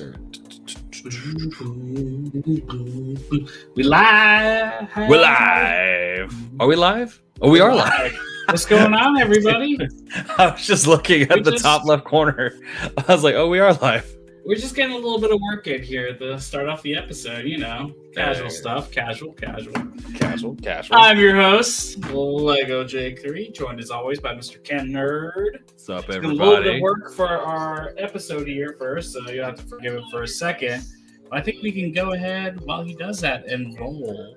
producer. We live. We're live. Are we live? Oh, we are live. What's going on, everybody? I was just looking at We the just- top left corner. I was like, oh, we are live. We're just getting a little bit of work in here to start off the episode. You know, casual stuff, casual, casual. Casual, casual. I'm your host, Lego J3, joined as always by Mr. Ken Nerd. What's up, Did a little bit of work for our episode here first, so you'll have to forgive him for a second. But I think we can go ahead while he does that and roll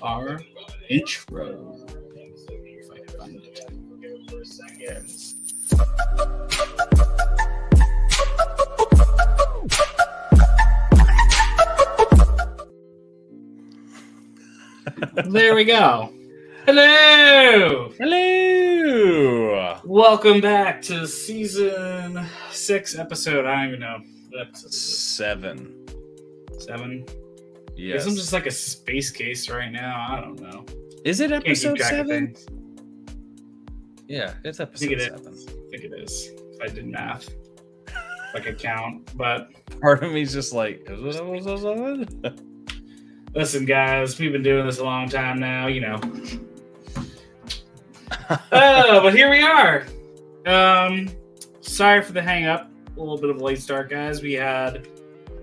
our intro. If I can find it. There it is. There we go. Hello. Hello. Welcome back to season six episode. I don't even know. episode Seven. Seven. Yes. I'm just like a space case right now. I don't know. Is it episode seven? Yeah, it's I episode it seven. is. I think it is. I did math, like a count. But Part of me's just like, is it episode seven? listen, guys, we've been doing this a long time now. You know. oh, but here we are. Um, sorry for the hang up. A little bit of a late start, guys. We had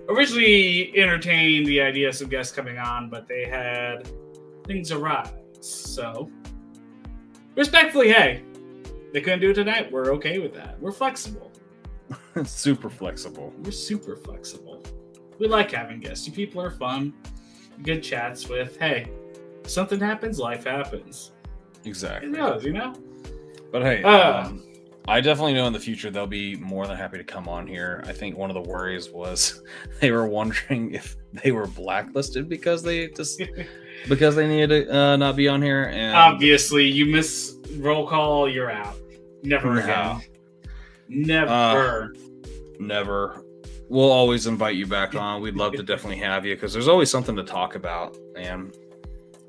originally entertained the idea of some guests coming on, but they had things arise. So, respectfully, hey, they couldn't do it tonight. We're okay with that. We're flexible. Super flexible. We're super flexible. We like having guests. You people are fun. Good chats with. Hey, something happens, life happens. Exactly. It knows, you know. But hey, Uh. um, I definitely know in the future they'll be more than happy to come on here. I think one of the worries was they were wondering if they were blacklisted because they just because they needed to uh, not be on here. And Obviously, you miss roll call, you're out. Never No. again. Never. never. We'll always invite you back on. We'd love to definitely have you because there's always something to talk about, and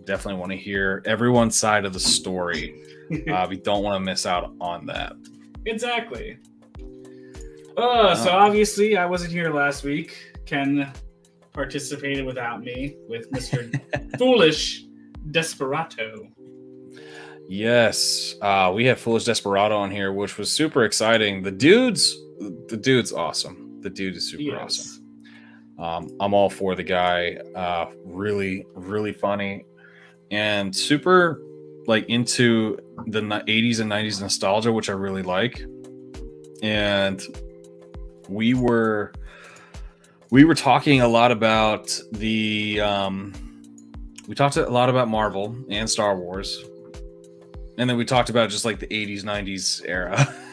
definitely want to hear everyone's side of the story. Uh, we don't want to miss out on that. exactly. Uh, so Uh. obviously, I wasn't here last week. Ken participated without me with Mr. Foolish Desperado. Yes, uh, we have Foolish Desperado on here, which was super exciting. The dude's the dude's awesome. The dude is super Yes. awesome. Um, I'm all for the guy. Uh, really, really funny, and super like into the 80s and 90s nostalgia, which I really like. And we were we were talking a lot about the um, we talked a lot about Marvel and Star Wars, and then we talked about just like the 80s 90s era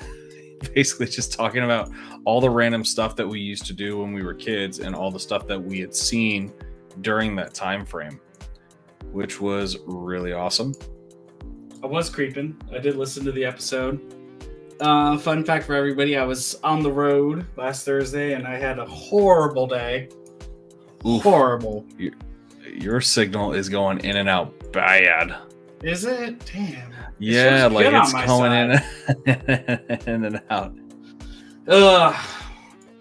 basically just talking about all the random stuff that we used to do when we were kids and all the stuff that we had seen during that time frame which was really awesome I was creeping. I did listen to the episode. Uh, fun fact for everybody: I was on the road last Thursday, and I had a horrible day. Oof. Horrible. your signal is going in and out bad Is it? Damn. yeah supposed to be like it's going in, in and out Ugh.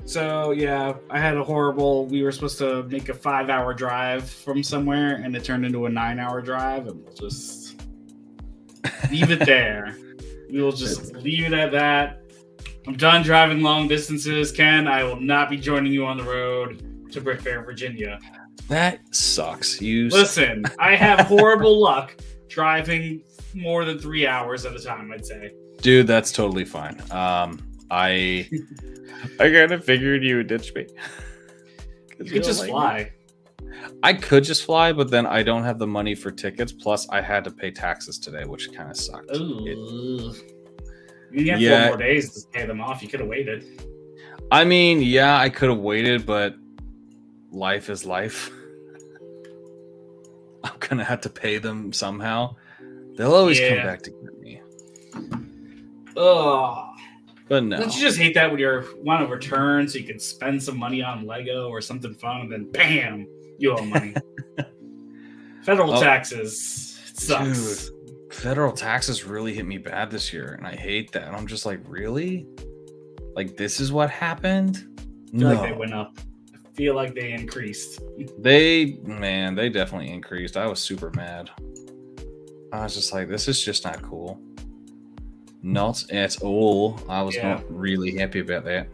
So yeah, I had a horrible. We were supposed to make a five-hour drive from somewhere, and it turned into a nine-hour drive, and we'll just leave it there. We will just leave it at that. I'm done driving long distances, Ken. I will not be joining you on the road to Brick Fair, Virginia. that sucks you Listen, I have horrible luck driving more than three hours at a time. I'd say. dude that's totally fine um i i kind of figured you would ditch me. You could just like me. fly. I could just fly, but then I don't have the money for tickets. Plus, I had to pay taxes today, which kind of sucked. It- You have Yeah. four more days to pay them off. You could have waited. I mean, yeah, I could have waited, but life is life. I'm gonna have to pay them somehow. They'll always come back to get me, Oh, but no. Don't you just hate that when you want to return so you can spend some money on Lego or something fun and then bam, you owe money? Federal Oh. taxes. It sucks. Dude, federal taxes really hit me bad this year, and I hate that. I'm just like, really? Like this is what happened? I feel like they went up. Feel like they increased. They man, they definitely increased. I was super mad. I was just like, this is just not cool. Not at all. I was Yeah. not really happy about that.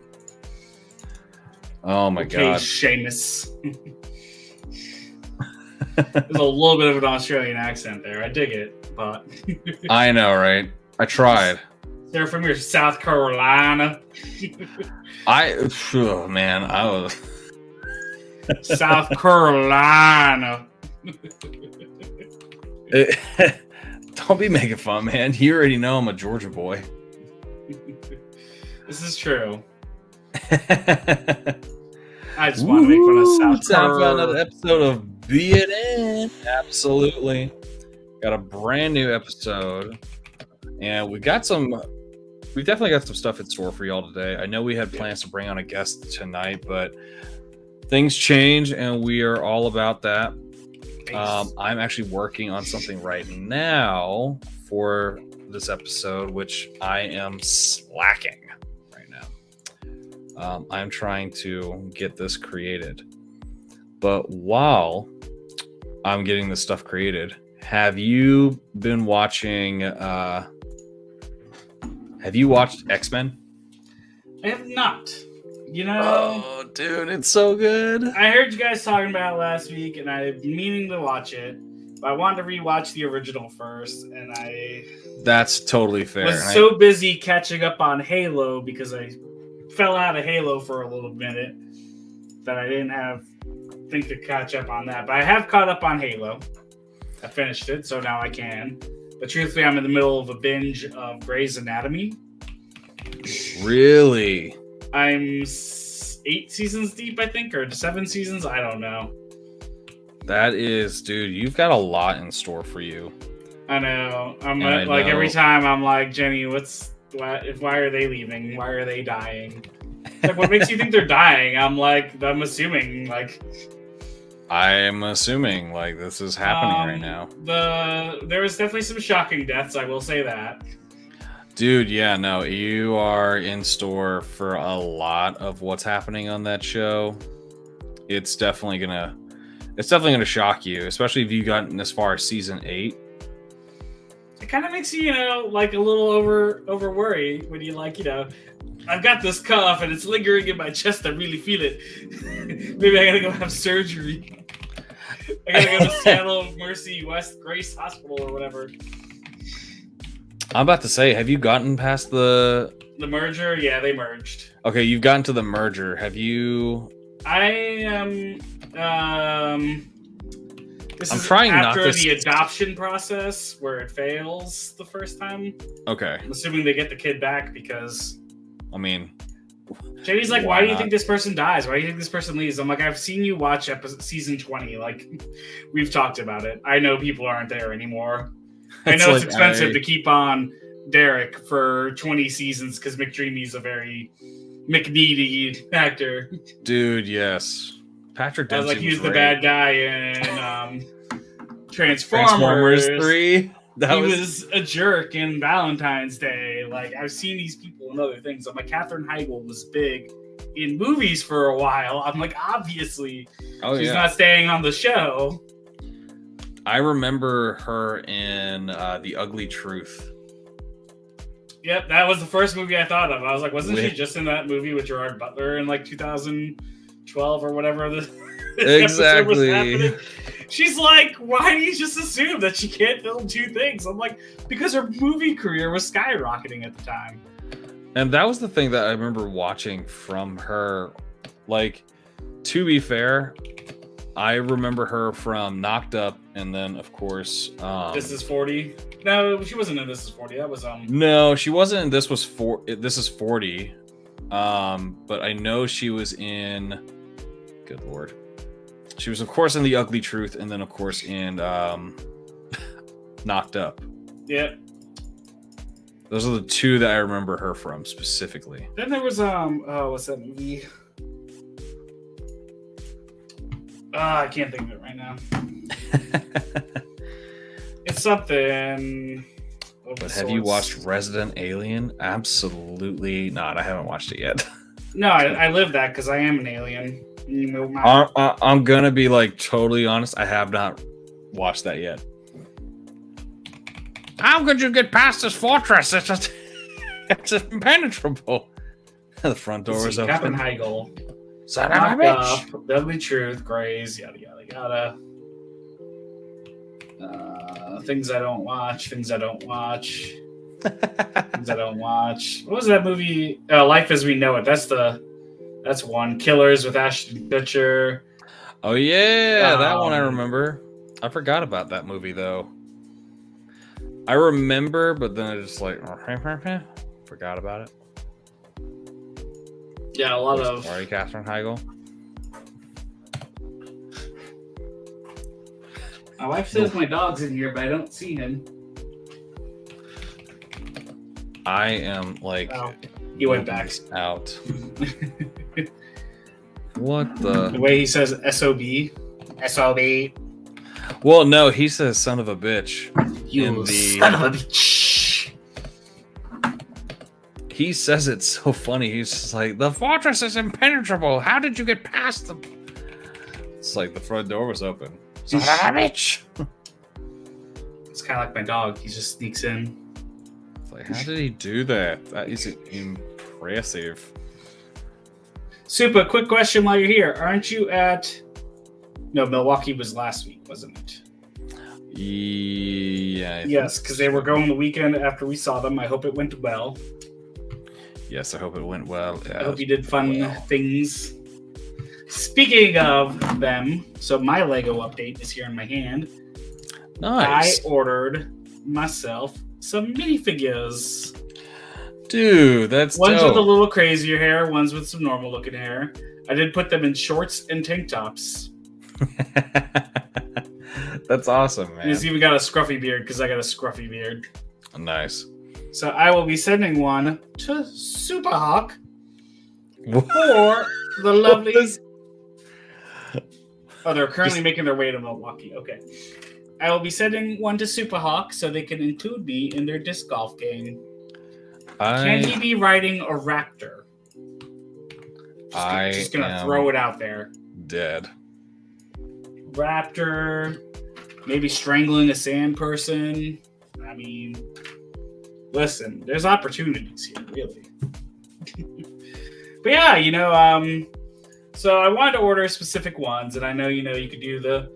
Oh my okay, god. Seamus. There's a little bit of an Australian accent there. I dig it, but I know, right? I tried. they're from your South Carolina, I oh, man, I was South Carolina. Don't be making fun, man. You already know I'm a Georgia boy. This is true. I just want to make fun of South It's time for another episode of Be It In. Absolutely. Got a brand new episode. And we got some we've definitely got some stuff in store for y'all today. I know we had plans to bring on a guest tonight, but things change and we are all about that. Um, I'm actually working on something right now for this episode, which I am slacking right now. Um, I'm trying to get this created. But while I'm getting this stuff created, have you been watching? Uh, have you watched X Men? I have not. You know, Oh, dude, it's so good. I heard you guys talking about it last week, and I've been meaning to watch it. But I wanted to rewatch the original first, and I That's totally fair. was I- so busy catching up on Halo because I fell out of Halo for a little minute that I didn't have think to catch up on that. But I have caught up on Halo. I finished it, so now I can. But truthfully, I'm in the middle of a binge of Grey's Anatomy. really, I'm eight seasons deep, I think, or seven seasons. I don't know. that is, dude, you've got a lot in store for you. I know. I'm I like every time I'm like Jenny, what's why? Why are they leaving? Why are they dying? Like, what makes you think they're dying? I'm like, I'm assuming like I'm assuming like this is happening um, right now. The there was definitely some shocking deaths. I will say that. Dude, yeah, no, you are in store for a lot of what's happening on that show. It's definitely gonna it's definitely gonna shock you, especially if you've gotten as far as season eight. It kind of makes you, you know, like a little over over worry when you like, you know, I've got this cough and it's lingering in my chest. I really feel it. Maybe I gotta go have surgery. I gotta go to Seattle Mercy West Grace Hospital or whatever. I'm about to say, have you gotten past the The merger, yeah, they merged. Okay, you've gotten to the merger. Have you I am. Um, this I'm is trying not after to the adoption process where it fails the first time. Okay. I'm assuming they get the kid back because I mean, Jenny's like, Why "Why do you think this person dies? Why do you think this person leaves?" I'm like, "I've seen you watch episode season 20. Like, we've talked about it. I know people aren't there anymore. I know it's like expensive I- to keep on Derek for 20 seasons because McDreamy's a very McNeedy actor. dude, yes. Patrick Dempsey like, he was the bad guy in um, Transformers. Transformers 3. That he was, was... a jerk in Valentine's Day. Like I've seen these people in other things. I'm like, Katherine Heigl was big in movies for a while. I'm like, obviously, Oh she's yeah. not staying on the show. I remember her in uh, The Ugly Truth. Yep, that was the first movie I thought of. I was like, wasn't she just in that movie with Gerard Butler in like 2012 or whatever? This, this episode was Exactly. happening? She's like, why do you just assume that she can't film two things? I'm like, because her movie career was skyrocketing at the time. And that was the thing that I remember watching from her. Like, to be fair, I remember her from Knocked Up, and then, of course, um, This is 40. No, she wasn't in This is 40. That was um. No, she wasn't. in This was four. This is forty. Um, but I know she was in. Good lord, she was of course in the Ugly Truth, and then of course in um, Knocked Up. Yeah. Those are the two that I remember her from specifically. Then there was um. Oh, what's that movie? Ah, I can't think of it right now. It's something. of but have you watched Resident Alien? Absolutely not. I haven't watched it yet. No, I, I live that because I am an alien. I, I, I'm gonna be like totally honest. I have not watched that yet. How could you get past this fortress? It's just, it's impenetrable. the front door is open. Captain Heigl. Son of a bitch. Up, Deadly Truth, Grays, yada yada yada. Uh, things I don't watch. Things I don't watch. things I don't watch. What was that movie? Uh, Life as We Know It. That's the. That's one. Killers with Ashton Kutcher. Oh yeah, that one I Um, remember. I forgot about that movie though. I remember, but then I just like forgot about it. Yeah, a lot of. Sorry, Katherine Heigl. My wife says my dog's in here, but I don't see him. I am like Oh, he went back. out. What the? The way he says SOB. SOB. Well, no, he says "son of a bitch." You In the- son of a bitch. He says it so funny. He's just like, "The fortress is impenetrable. How did you get past them?" It's like the front door was open. Son of a bitch. It's kind of like my dog. He just sneaks in. It's like, how did he do that? That is impressive. Super quick question while you're here. Aren't you at. No, Milwaukee was last week, wasn't it? Yeah. Yes, because they were going the weekend after we saw them. I hope it went well. Yes, I hope it went well. I hope you did fun well. things. Speaking of them, so my Lego update is here in my hand. Nice, I ordered myself some minifigures. dude. That's Ones with a little crazier hair, ones with some normal looking hair. I did put them in shorts and tank tops. That's awesome, And man. he's even got a scruffy beard because I got a scruffy beard. Nice. So I will be sending one to Superhawk for the lovely. Oh, they're currently Just- making their way to Milwaukee. Okay. I will be sending one to Superhawk so they can include me in their disc golf game. Can he be riding a raptor? Just, I just gonna throw it out there. dead. Raptor, maybe strangling a sand person. I mean, listen, there's opportunities here, really. but yeah, you know, um, so I wanted to order specific ones, and I know, you know, you could do the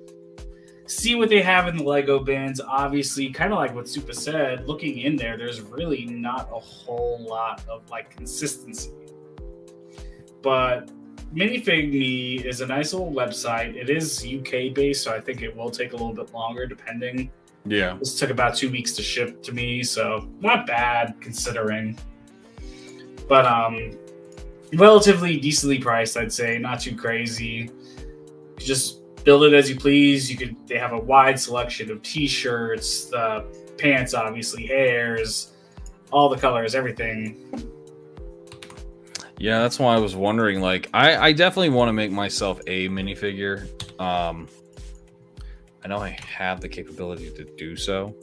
see what they have in the Lego bins. Obviously, kind of like what Supa said, looking in there, there's really not a whole lot of like consistency. But Minifig Me is a nice little website. It is UK based, so I think it will take a little bit longer depending. Yeah. This took about two weeks to ship to me, so not bad considering. But um relatively decently priced, I'd say, not too crazy. You just build it as you please. You could they have a wide selection of t-shirts, the pants, obviously, hairs, all the colors, everything. Yeah, that's why I was wondering. Like, I, I definitely want to make myself a minifigure. Um, I know I have the capability to do so.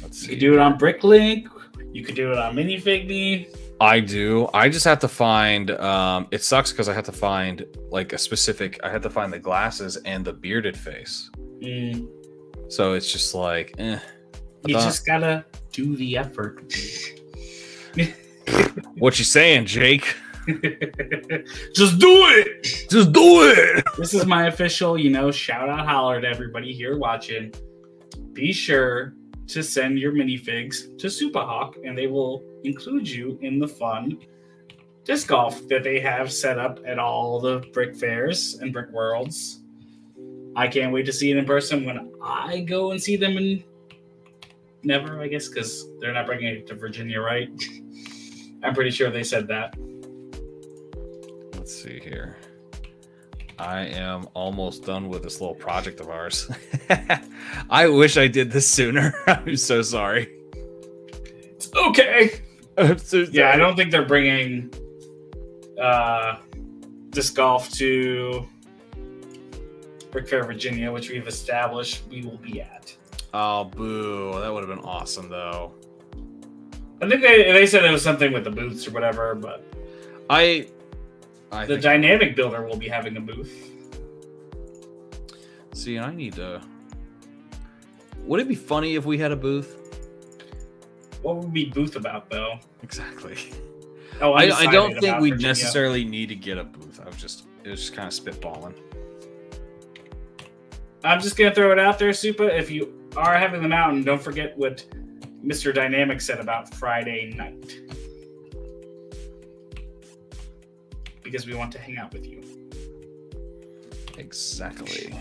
Let's You see. could do it on Bricklink. You could do it on Minifig Me. I do. I just have to find. Um, it sucks because I have to find like a specific. I have to find the glasses and the bearded face. Mm, So it's just like, eh. you just gotta do the effort. What you saying, Jake? just do it. Just do it. This is my official, you know, shout out holler to everybody here watching. Be sure to send your minifigs to Superhawk and they will include you in the fun disc golf that they have set up at all the brick fairs and brick worlds. I can't wait to see it in person when I go and see them in never, I guess, because they're not bringing it to Virginia, right? I'm pretty sure they said that. Let's see here. I am almost done with this little project of ours. I wish I did this sooner. I'm so sorry. It's okay. So. Yeah, I don't think they're bringing uh, disc golf to Brick Fair, Virginia, which we've established we will be at. Oh, boo. That would have been awesome, though. I think they, they said it was something with the booths or whatever, but I I The think- dynamic builder will be having a booth. see, I need to. Would it be funny if we had a booth? What would be booth about though? Exactly. Oh, I, I don't think about we Virginia. necessarily need to get a booth. I was just it was just kind of spitballing. I'm just gonna throw it out there, Supa. If you are having the mountain, don't forget what Mr. Dynamic said about Friday night. Because we want to hang out with you. Exactly.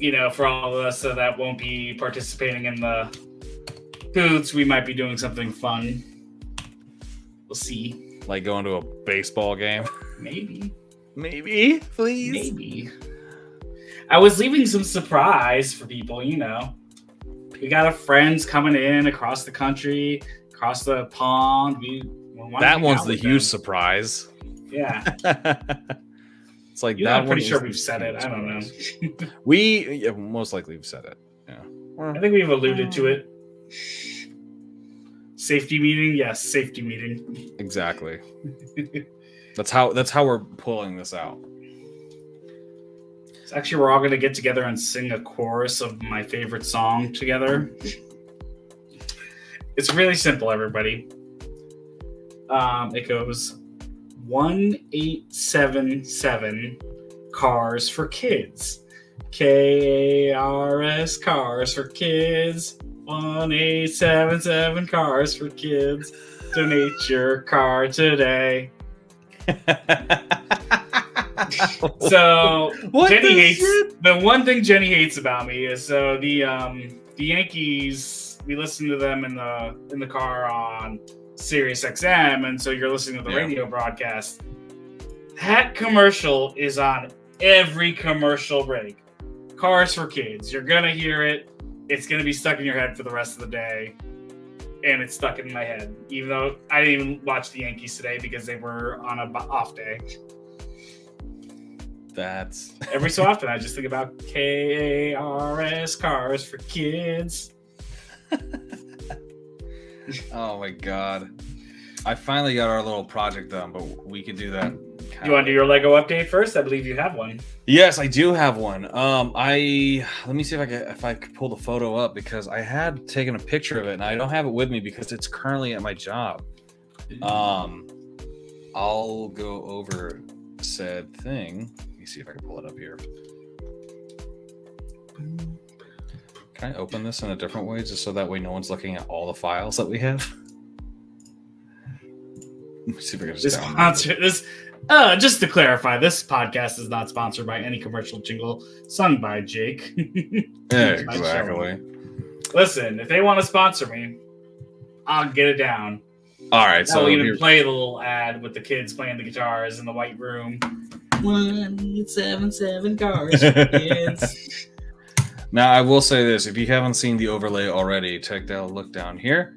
You know, for all of us so that won't be participating in the booths, we might be doing something fun. We'll see. Like going to a baseball game. Maybe. Maybe, please. Maybe. I was leaving some surprise for people, you know. We got our friends coming in across the country, across the pond. We, That one's the huge them. surprise. Yeah, it's like you know, that I'm pretty sure we've said it. I don't know. We yeah, most likely we've said it. Yeah. I think we've alluded to it. Safety meeting, yes, safety meeting. Exactly. That's how that's how we're pulling this out. So actually, we're all going to get together and sing a chorus of my favorite song together. It's really simple, everybody. Um, it goes one eight seven seven cars for kids. K A R S cars for kids. One eight seven seven cars for kids. Donate your car today. So what Jenny the hates shit? the one thing Jenny hates about me is so the um the Yankees we listen to them in the in the car on Sirius XM and so you're listening to the Yeah. radio broadcast. That commercial is on every commercial break. Cars for kids. You're gonna hear it. It's gonna be stuck in your head for the rest of the day. And it's stuck in my head, even though I didn't even watch the Yankees today because they were on a off day. That's Every so often, I just think about K A R S cars for kids. oh my god. I finally got our little project done, but we could do that. You want to do your Lego update first? I believe you have one. Yes, I do have one. Um, I let me see if I can if I could pull the photo up because I had taken a picture of it and I don't have it with me because it's currently at my job. Um, I'll go over said thing. Let me see if I can pull it up here. Can I open this in a different way just so that way no one's looking at all the files that we have? Let me see if I can just This sponsor this. Uh, just to clarify, this podcast is not sponsored by any commercial jingle sung by Jake. Yeah, exactly. Listen, if they want to sponsor me, I'll get it down. All right, So so I'll even here- play the little ad with the kids playing the guitars in the white room. One seven seven cars for kids. Now, I will say this: if you haven't seen the overlay already, take that look down here.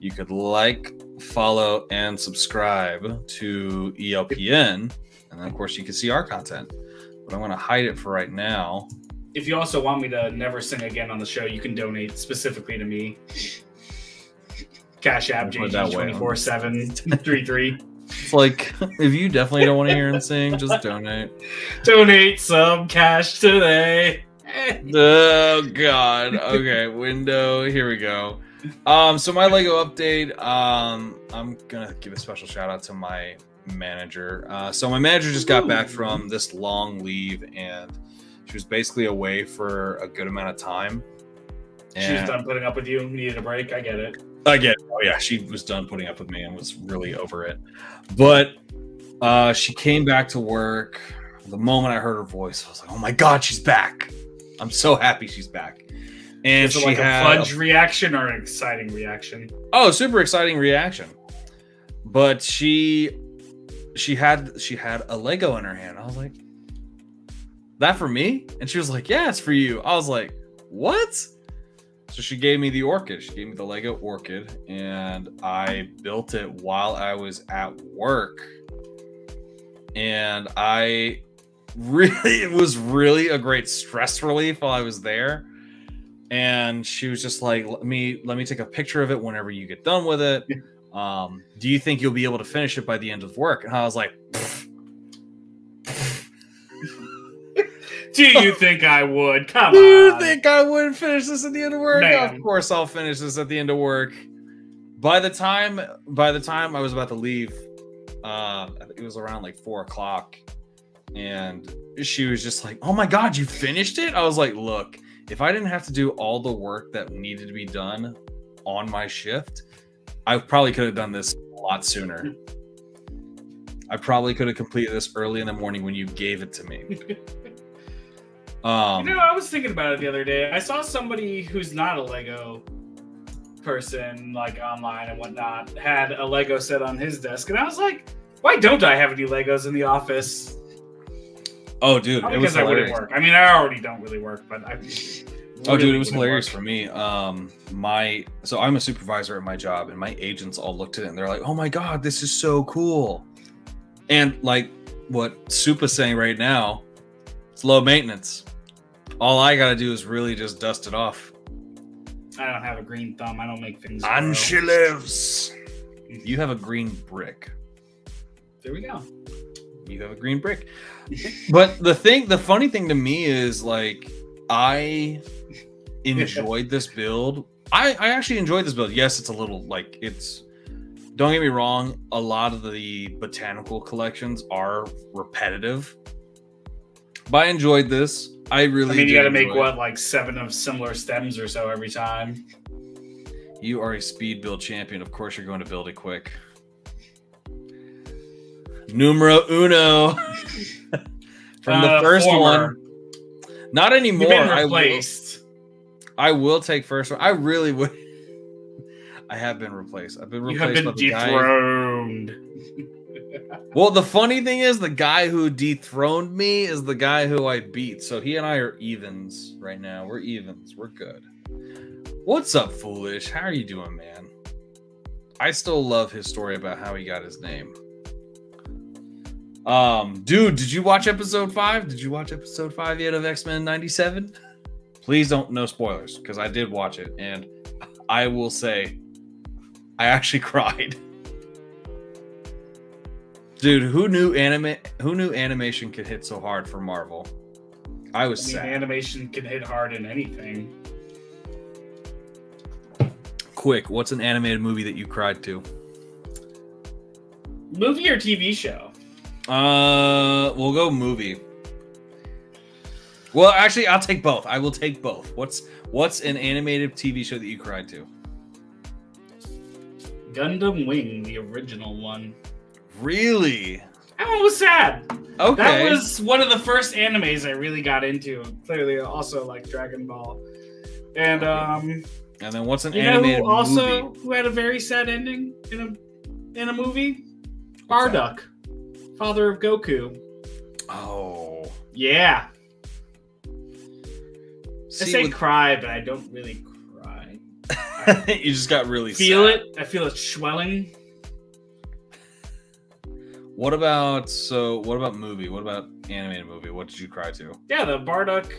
You could like, follow, and subscribe to ELPN, and then of course you can see our content. But I'm going to hide it for right now. if you also want me to never sing again on the show, you can donate specifically to me. Cash App Put it that JG way. twenty four seven three three. It's like if you definitely don't want to hear him sing, just donate. Donate some cash today. Oh God. Okay, window. Here we go. Um, so my Lego update. Um, I'm gonna give a special shout out to my manager. Uh, so my manager just got back from this long leave, and she was basically away for a good amount of time. She's done putting up with you. Needed a break. I get it. I get. Oh yeah, she was done putting up with me and was really over it. But uh, she came back to work. The moment I heard her voice, I was like, "Oh my god, she's back!" I'm so happy she's back. And Is it she like had a fudge reaction or an exciting reaction? oh, super exciting reaction. But she she had she had a Lego in her hand. I was like, "That for me?" And she was like, "Yeah, it's for you." I was like, "What?" So she gave me the orchid. She gave me the Lego orchid, and I built it while I was at work. And I really, it was really a great stress relief while I was there. And she was just like, "Let me let me take a picture of it whenever you get done with it." Um, do you think you'll be able to finish it by the end of work? And I was like, Do you think I would? Come Do you on. think I would finish this at the end of work? Man. Of course, I'll finish this at the end of work. By the time, by the time I was about to leave, uh, it was around like four o'clock, and she was just like, "Oh my god, you finished it!" I was like, "Look, if I didn't have to do all the work that needed to be done on my shift, I probably could have done this a lot sooner. I probably could have completed this early in the morning when you gave it to me." Um, you know, I was thinking about it the other day. I saw somebody who's not a Lego person, like online and whatnot, had a Lego set on his desk, and I was like, "Why don't I have any Legos in the office?" Oh, dude, Not it was I wouldn't hilarious. work. I mean, I already don't really work, but I. Oh, dude, it was hilarious work. for me. Um, my so I'm a supervisor at my job, and my agents all looked at it and they're like, "Oh my god, this is so cool!" And like what Soup is saying right now, it's low maintenance. All I gotta do is really just dust it off. I don't have a green thumb. I don't make things. And grow. she lives. You have a green brick. There we go. You have a green brick. But the thing, the funny thing to me is like I enjoyed this build. I, I actually enjoyed this build. Yes, it's a little like it's. Don't get me wrong. A lot of the botanical collections are repetitive, but I enjoyed this. I really. I mean, you got to make it. what like seven of similar stems or so every time. You are a speed build champion. Of course, you're going to build it quick. Numero uno from the Uh, first former. one. Not anymore. I will. I will take first one. I really would. I have been replaced. I've been replaced. You have by been the guy. dethroned. Well, the funny thing is, the guy who dethroned me is the guy who I beat. So he and I are evens right now. We're evens. We're good. What's up, foolish? How are you doing, man? I still love his story about how he got his name. Um, dude, did you watch episode five? Did you watch episode five yet of X Men '97? Please don't no spoilers because I did watch it, and I will say, I actually cried. Dude, who knew anime? Who knew animation could hit so hard for Marvel? I was I mean, sad. animation can hit hard in anything. Quick, what's an animated movie that you cried to? Movie or TV show? Uh, we'll go movie. Well, actually, I'll take both. I will take both. What's what's an animated TV show that you cried to? Gundam Wing, the original one. Really? That one was sad. Okay. That was one of the first animes I really got into. Clearly, also like Dragon Ball. And um, and then what's an you know animated who also movie? who had a very sad ending in a in a movie? Bardock, father of Goku. Oh, Yeah, I say with- cry, but I don't really cry. you just got really Feel sad. it. I feel it swelling. What about so? What about movie? What about animated movie? What did you cry to? Yeah, the Bardock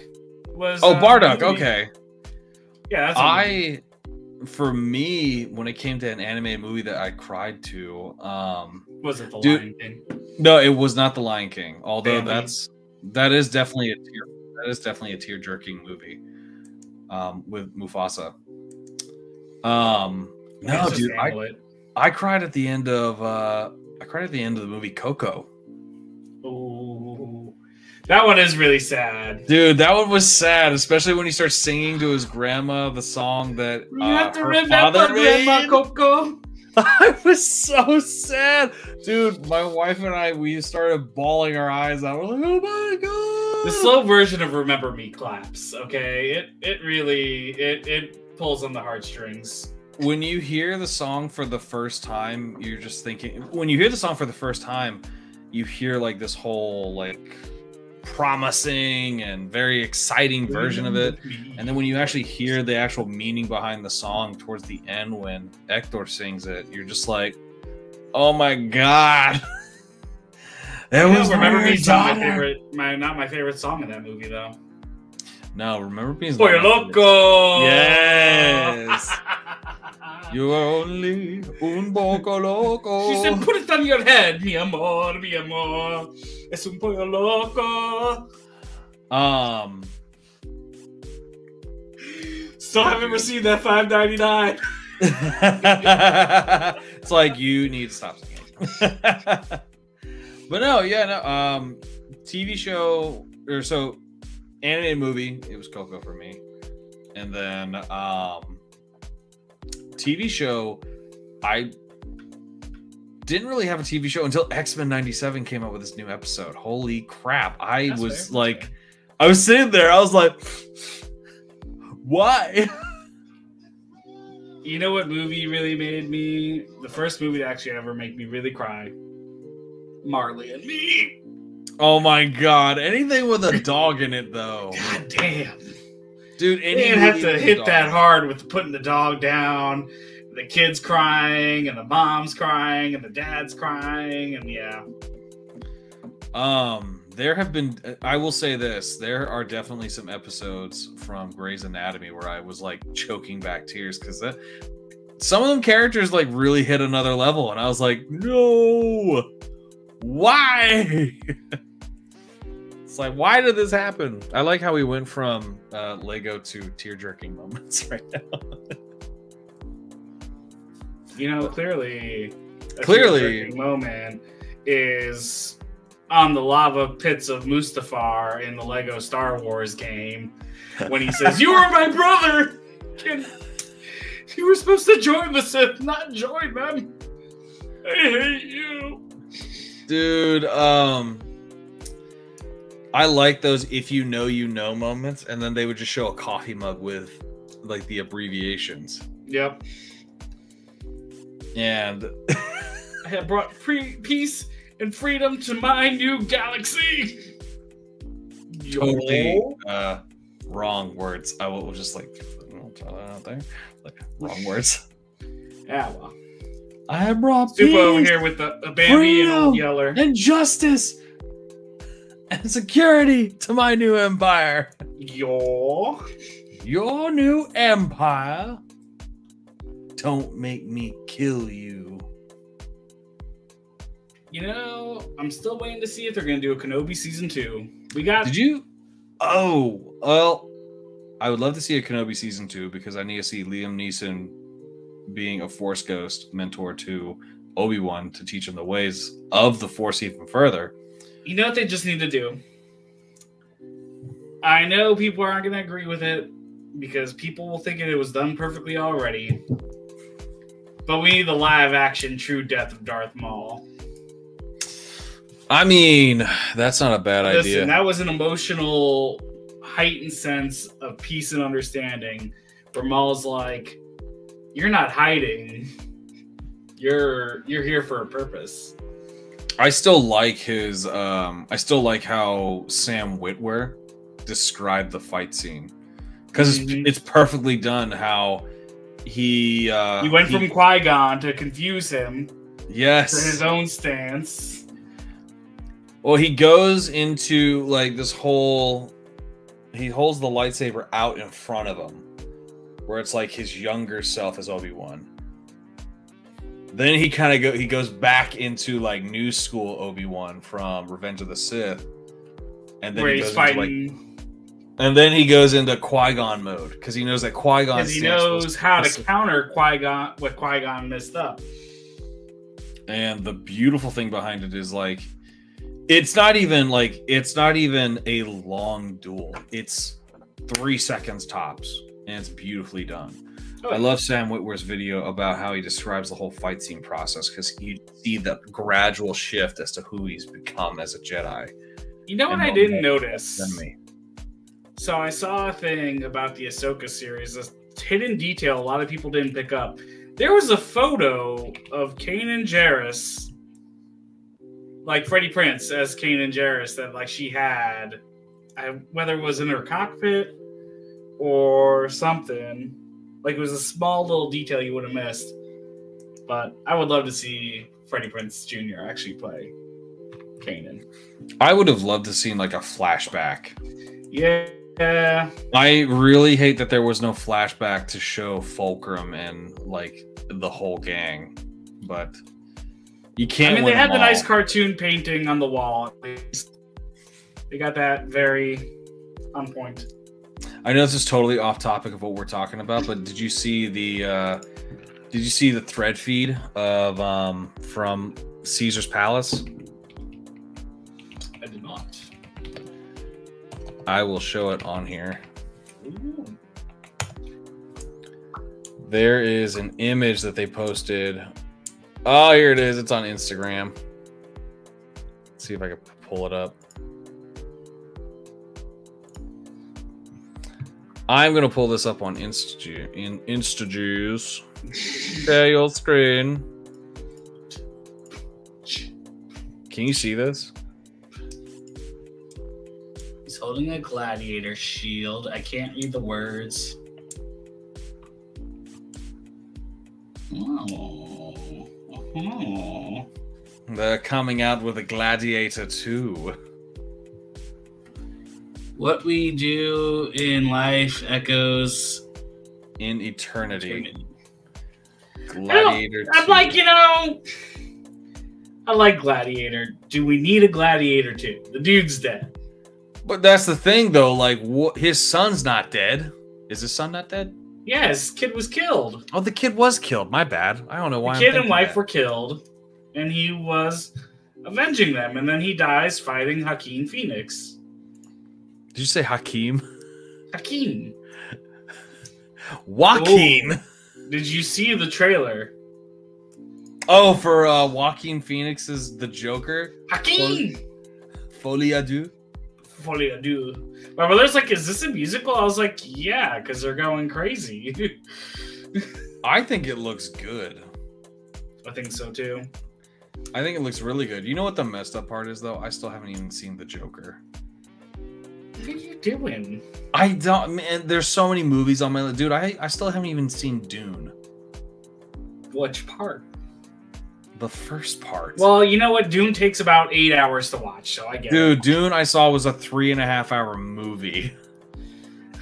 was. Oh, uh, Bardock. movie. Okay. Yeah, that's a movie. I, for me, when it came to an animated movie that I cried to, um, was it the Dude, Lion King. No, it was not The Lion King. Although Family. that's that is definitely a tear. That is definitely a tear jerking movie. Um, with Mufasa. Um, no, dude, I, it. I cried at the end of uh, I cried at the end of the movie Coco. Ooh. That one is really sad. Dude, that one was sad, especially when he starts singing to his grandma the song that You uh, have to her remember father Grandma. Coco. I was so sad, dude. My wife and I we started bawling our eyes out. We're like, "Oh my god!" The slow version of Remember Me claps. Okay, it it really it it pulls on the heartstrings. When you hear the song for the first time, you're just thinking. When you hear the song for the first time, you hear like this whole like promising and very exciting version of it. And then when you actually hear the actual meaning behind the song towards the end when Hector sings it, you're just like, "Oh my god!" that was Remember my Me my favorite. My not my favorite song in that movie though. No, remember me is Pollo not. Loco. Yes. You're only un poco loco. She said, "Put it on your head, mi amor, mi amor. Es un pollo loco." Um, Still haven't received that five ninety nine. it's like you need to stop singing. but no, yeah, no. Um, TV show or so animated movie. It was Coco for me, and then um, TV show. I didn't really have a TV show until X Men '97 came out with this new episode. Holy crap! I That's was fair. like, I was sitting there. I was like, why? You know what movie really made me? The first movie to actually ever make me really cry. Marley and Me. Oh my god! Anything with a dog in it, though, God damn. Dude. They Any didn't have to hit dog. that hard with putting the dog down, the kids crying, and the mom's crying, and the dad's crying, and yeah. Um, there have been. I will say this: there are definitely some episodes from Grey's Anatomy where I was like choking back tears because that some of them characters like really hit another level, and I was like, no, why? it's like, why did this happen? I like how we went from uh, Lego to tear jerking moments right now. You know, clearly, Clearly. moment is on the lava pits of Mustafar in the Lego Star Wars game when he says, "You are my brother." Can- you were supposed to join the Sith, not join them. I hate you. Dude, um I like those if you know you know moments and then they would just show a coffee mug with like the abbreviations. Yep. And I have brought pre- peace and freedom to my new galaxy. totally uh wrong words. I will just like throw that out there. Like wrong words. Yeah, well. I have brought Super over peace here with the, the Bambi and old. Yeller. and justice and security to my new empire. Yo. Your new empire. Don't make me kill you. You know, I'm still waiting to see if they're gonna do a Kenobi season two. We got Did you? Oh, well, I would love to see a Kenobi season two because I need to see Liam Neeson being a Force ghost mentor to Obi Wan to teach him the ways of the Force even further. You know what they just need to do? I know people aren't gonna agree with it because people will think it was done perfectly already. But we need the live action true death of Darth Maul. I mean, that's not a bad Listen, idea. that was an emotional, heightened sense of peace and understanding where Maul's like, You're not hiding. You're you're here for a purpose. I still like his. Um, I still like how Sam Witwer described the fight scene because Mhm. it's, it's perfectly done. How he uh, He went from Qui Gon to confuse him yes to his own stance. Well, he goes into like this whole. He holds the lightsaber out in front of him, where it's like his younger self as Obi Wan. Then he kind of go. He goes back into like new school Obi Wan from Revenge of the Sith, and then where he he's goes into, like, fighting and then he goes into Qui Gon mode because he knows that Qui Gon because he knows how to counter Qui Gon what Qui Gon messed up. And the beautiful thing behind it is like it's not even like it's not even a long duel. It's three seconds tops, and it's beautifully done. I love Sam Witwer's video about how he describes the whole fight scene process because you see the gradual shift as to who he's become as a Jedi. You know what I didn't notice? me. So I saw a thing about the Ahsoka series, a hidden detail a lot of people didn't pick up. There was a photo of Kanan Jarrus, like Freddie Prinze as Kanan Jarrus, that like she had, I, whether it was in her cockpit or something. Like it was a small little detail you would have missed. But I would love to see Freddie Prinze Jr. actually play Kanan. I would have loved to seen like a flashback. Yeah. I really hate that there was no flashback to show Fulcrum and like the whole gang, but you can't. I mean, they had the nice cartoon painting on the wall. They got that very on point. I know this is totally off topic of what we're talking about, but did you see the uh did you see the thread feed of um from Caesar's Palace? I did not. I will show it on here. Ooh. There is an image that they posted. Oh, here it is. It's on Instagram. Let's see if I can pull it up. I'm gonna pull this up on Insta in InstaJuice. Share your screen. Can you see this? He's holding a gladiator shield. I can't read the words. Oh. Oh. They're coming out with a Gladiator 2. What we do in life echoes. in eternity. eternity. Gladiator. I'm like, you know, I like Gladiator. Do we need a Gladiator too? The dude's dead. but that's the thing, though. Like, wh- his son's not dead. Is his son not dead? Yes, kid was killed. Oh, the kid was killed. My bad. I don't know why. the I'm kid and wife that. were killed, and he was avenging them, and then he dies fighting Hakeem Phoenix. Did you say Hakeem? Hakeem, Joaquin. did you see the trailer? Oh, for uh, Joaquin Phoenix's The Joker. Hakeem. Folie à deux. Folie à deux. My brother's like, "Is this a musical?" I was like, "Yeah," because they're going crazy. I think it looks good. I think so too. I think it looks really good. You know what the messed up part is, though? I still haven't even seen The Joker. What are you doing? I don't, man. There's so many movies on my list, dude. I I still haven't even seen Dune, Which part? the first part. Well, you know what? Doom takes about eight hours to watch, so I get dude, it. Dune I saw was a three and a half hour movie.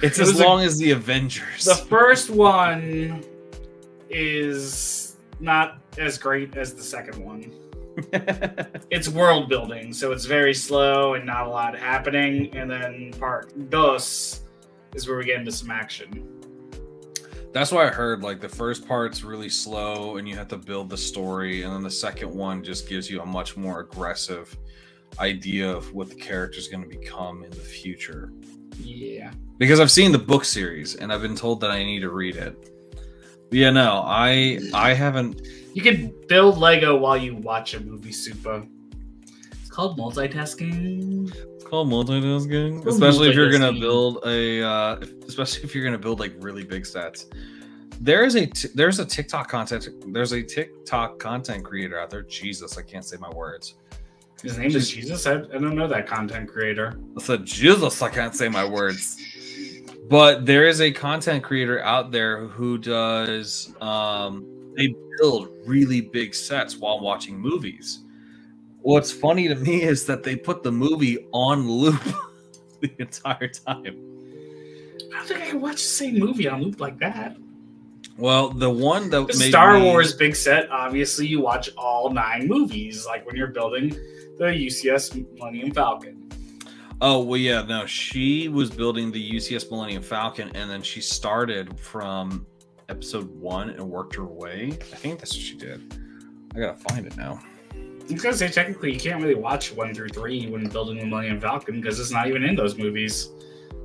It's It as was a- long as the Avengers. The first one is not as great as the second one. It's world building, so it's very slow and not a lot happening. And then part dos is where we get into some action. That's why I heard like the first part's really slow and you have to build the story, and then the second one just gives you a much more aggressive idea of what the character's going to become in the future. Yeah. Because I've seen the book series and I've been told that I need to read it. But yeah, no, I I haven't. You can build Lego while you watch a movie, Super. It's called multitasking. It's called multitasking, Called especially if you're gonna build a, uh, especially if you're gonna build like really big sets. There is a t- there's a TikTok content there's a TikTok content creator out there. Jesus, I can't say my words. His name is Jesus. I, I don't know that content creator. I said Jesus, I can't say my words. But there is a content creator out there who does um they build really big sets while watching movies. What's funny to me is that they put the movie on loop the entire time. I don't think I can watch the same movie on loop like that. Well, the one that The made Star me- Wars big set, obviously, you watch all nine movies, like when you're building the UCS Millennium Falcon. Oh well, yeah, no, she was building the UCS Millennium Falcon, and then she started from episode one and worked her way. I think that's what she did. I gotta find it now. I was gonna say technically you can't really watch one through three when building the Millennium Falcon because it's not even in those movies.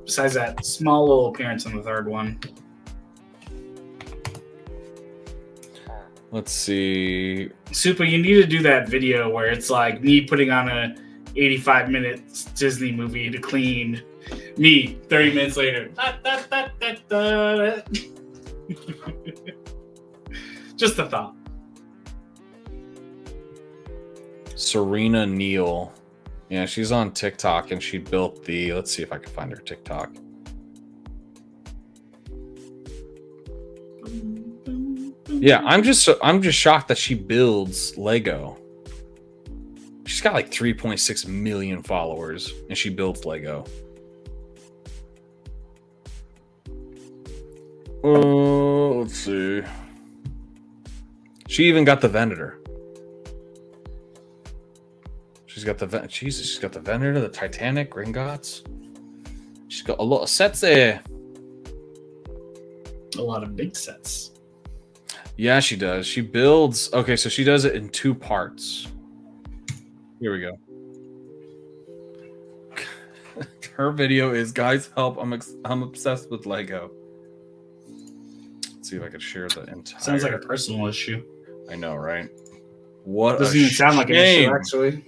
Besides that small little appearance in the third one. Let's see. Super, you need to do that video where it's like me putting on a 85 minute Disney movie to clean me 30 minutes later. Da, da, da, da, da. Just a thought. Serena Neal. Yeah, she's on TikTok and she built the. Let's see if I can find her TikTok. Yeah, I'm just I'm just shocked that she builds Lego. She's got like 3.6 million followers and she builds Lego. Uh, let's see. She even got the Venator. She's got the Ven- Jesus. She's got the Venator, the Titanic, Gringotts. She's got a lot of sets there. A lot of big sets. Yeah, she does. She builds. Okay, so she does it in two parts. Here we go. Her video is guys help. I'm ex- I'm obsessed with Lego. Let's see if I can share the entire. Sounds like a personal issue. I know, right? What Doesn't a even sound like an issue, actually.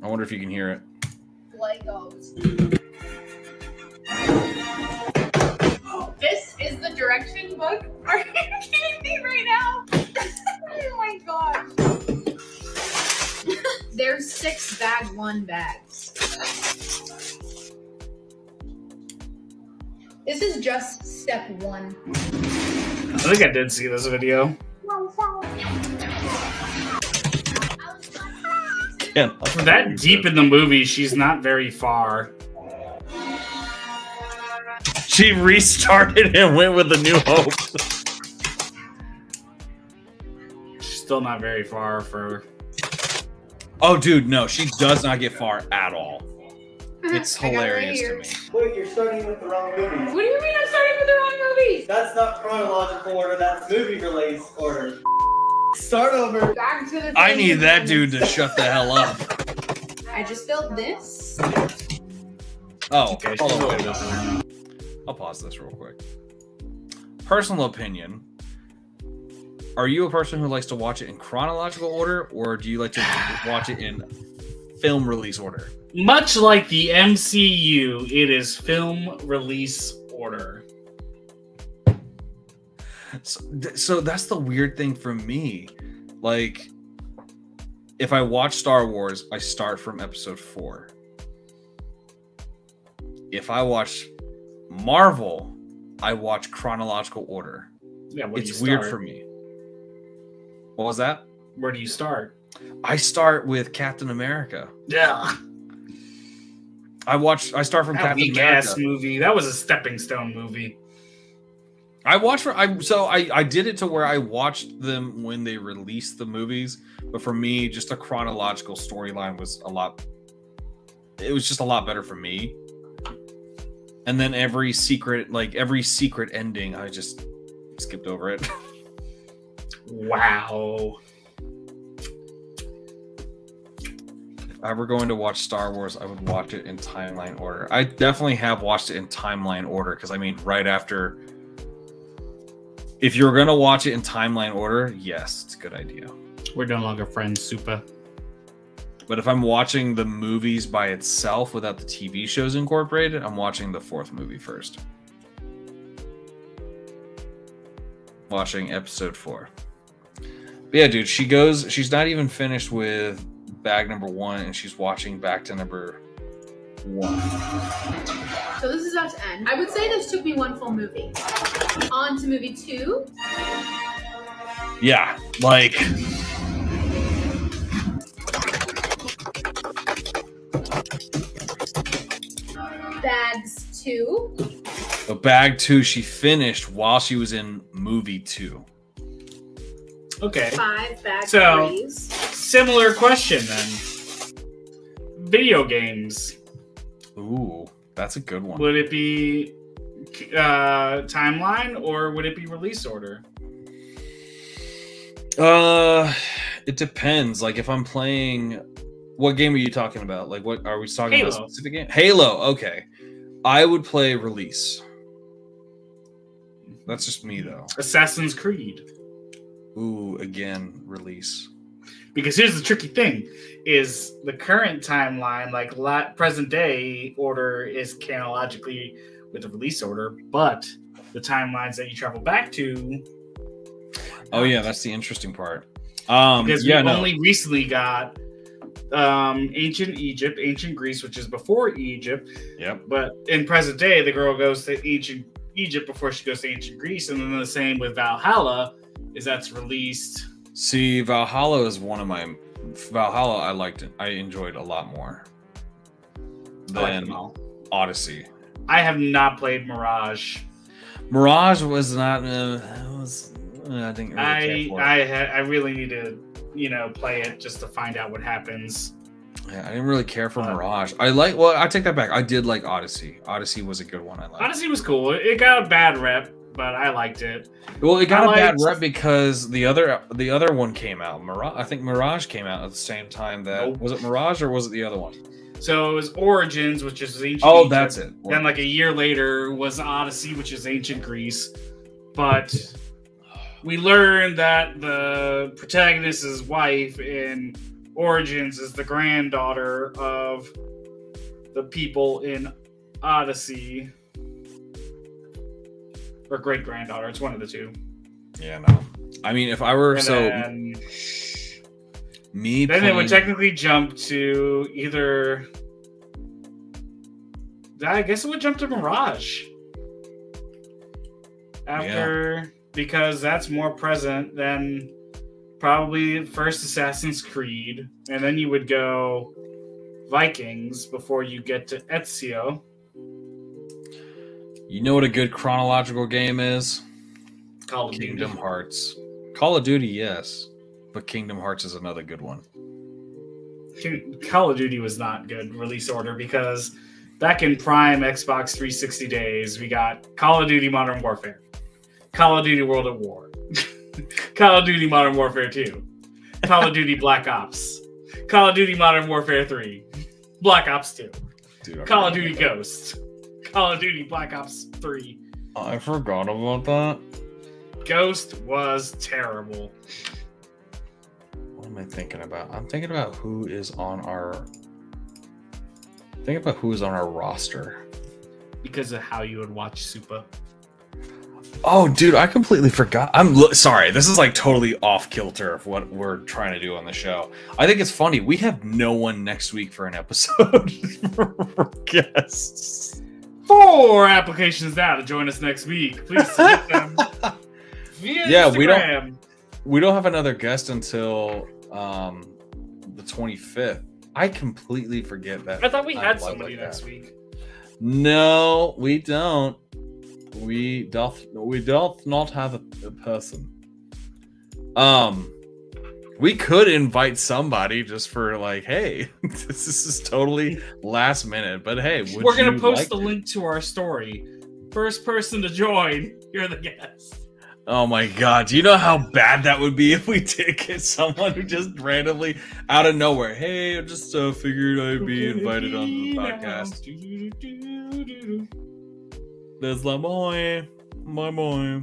I wonder if you can hear it. Legos. This is the direction book? Are you kidding me right now? oh my gosh. There's six bag one bags. This is just step one. I think I did see this video. Yeah, For that deep in the movie, she's not very far. She restarted and went with a new hope. She's still not very far for. Oh, dude, no, she does not get far at all. It's I got it right hilarious to me. Wait, you're starting with the wrong movie. What do you mean I'm starting with the wrong movies? That's not chronological order, that's movie release order. Start over. Back to the I need that dude to shut the hell up. I just built this. Oh, Okay, hold on, wait. not. I'll pause this real quick. Personal opinion. Are you a person who likes to watch it in chronological order, or do you like to watch it in film release order? Much like the MCU, it is film release order. So, th- so that's the weird thing for me. Like, if I watch Star Wars, I start from episode four. If I watch Marvel, I watch chronological order. Yeah, where do it's weird start? for me. What was that? Where do you start? I start with Captain America. Yeah, I watched. I start from that Captain weak America. ass movie. That was a stepping stone movie. I watched. For, I so I I did it to where I watched them when they released the movies. But for me, just a chronological storyline was a lot. It was just a lot better for me. And then every secret, like every secret ending, I just skipped over it. Wow. I were going to watch Star Wars, I would watch it in timeline order. I definitely have watched it in timeline order because I mean, right after. If you're gonna watch it in timeline order, yes, it's a good idea. We're no longer friends, Supa. But if I'm watching the movies by itself without the TV shows incorporated, I'm watching the fourth movie first. Watching episode four. But yeah, dude, she goes, she's not even finished with bag number one, and she's watching back to number one. So this is about to end. I would say this took me one full movie. On to movie two. Yeah, like. Bags two. But bag two, she finished while she was in movie two. Okay. Five bag So- threes. Similar question then. Video games. Ooh, that's a good one. Would it be uh, timeline or would it be release order? Uh, it depends. Like if I'm playing, what game are you talking about? Like what are we talking about? Specific game? Halo. Okay, I would play release. That's just me though. Assassin's Creed. Ooh, again, release. Because here's the tricky thing: is the current timeline, like la- present day order, is chronologically with the release order, but the timelines that you travel back to, Oh yeah, that's the interesting part. Um, because yeah, we no. only recently got um, ancient Egypt, ancient Greece, which is before Egypt, Yep. but in present day, the girl goes to ancient Egypt before she goes to ancient Greece, and then the same with Valhalla, is that's released. See, Valhalla is one of my Valhalla. I liked it. I enjoyed a lot more I like than. Odyssey. I have not played Mirage. Mirage was not. Uh, was. uh, I didn't really I care for it. I ha- I really need to you know play it just to find out what happens. Yeah, I didn't really care for Uh, Mirage. I like. Well, I take that back. I did like Odyssey. Odyssey was a good one. I liked. Odyssey was cool. It got a bad rep, but I liked it. Well, it got I a bad rep because the other the other one came out. Mirage. I think Mirage came out at the same time. That Nope. was it. Mirage or was it the other one? So it was Origins, which is ancient. Oh, Egypt. that's it. Then like a year later was Odyssey, which is ancient Greece. But we learned that the protagonist's wife in Origins is the granddaughter of the people in Odyssey. Or great granddaughter. It's one of the two. Yeah, no. I mean, if I were And so then, me, then it would technically jump to either. I guess it would jump to Mirage. After because that's more present than probably first Assassin's Creed, and then you would go Vikings before you get to Ezio. You know what a good chronological game is? Call of Duty. Kingdom Hearts. Call of Duty, yes, but Kingdom Hearts is another good one. King- Call of Duty was not good release order because back in prime Xbox 360 days, we got Call of Duty Modern Warfare, Call of Duty World at War, Call of Duty Modern Warfare 2, Call of Duty Black Ops, Call of Duty Modern Warfare 3, Black Ops 2, Dude, Call of Duty about Ghost, Call of Duty Black Ops 3. I forgot about that. Ghost was terrible. What am I thinking about? I'm thinking about who is on our. Think about who is on our roster. Because of how you would watch Super. Oh, dude, I completely forgot. I'm lo- sorry. This is like totally off kilter of what we're trying to do on the show. I think it's funny. We have no one next week for an episode for guests. Four applications now to join us next week. Please submit them via Yeah, we don't- We don't have another guest until um the 25th. I completely forget that. I thought we had somebody like next week. No, we don't. We doth we doth not have a, a person. Um we could invite somebody just for like, hey, this is totally last minute, but hey, We're gonna post like- the link to our story. First person to join, you're the guest. Oh my god, do you know how bad that would be if we did get someone who just randomly out of nowhere, hey, I just uh, figured I'd be invited on the podcast. There's my boy, my boy.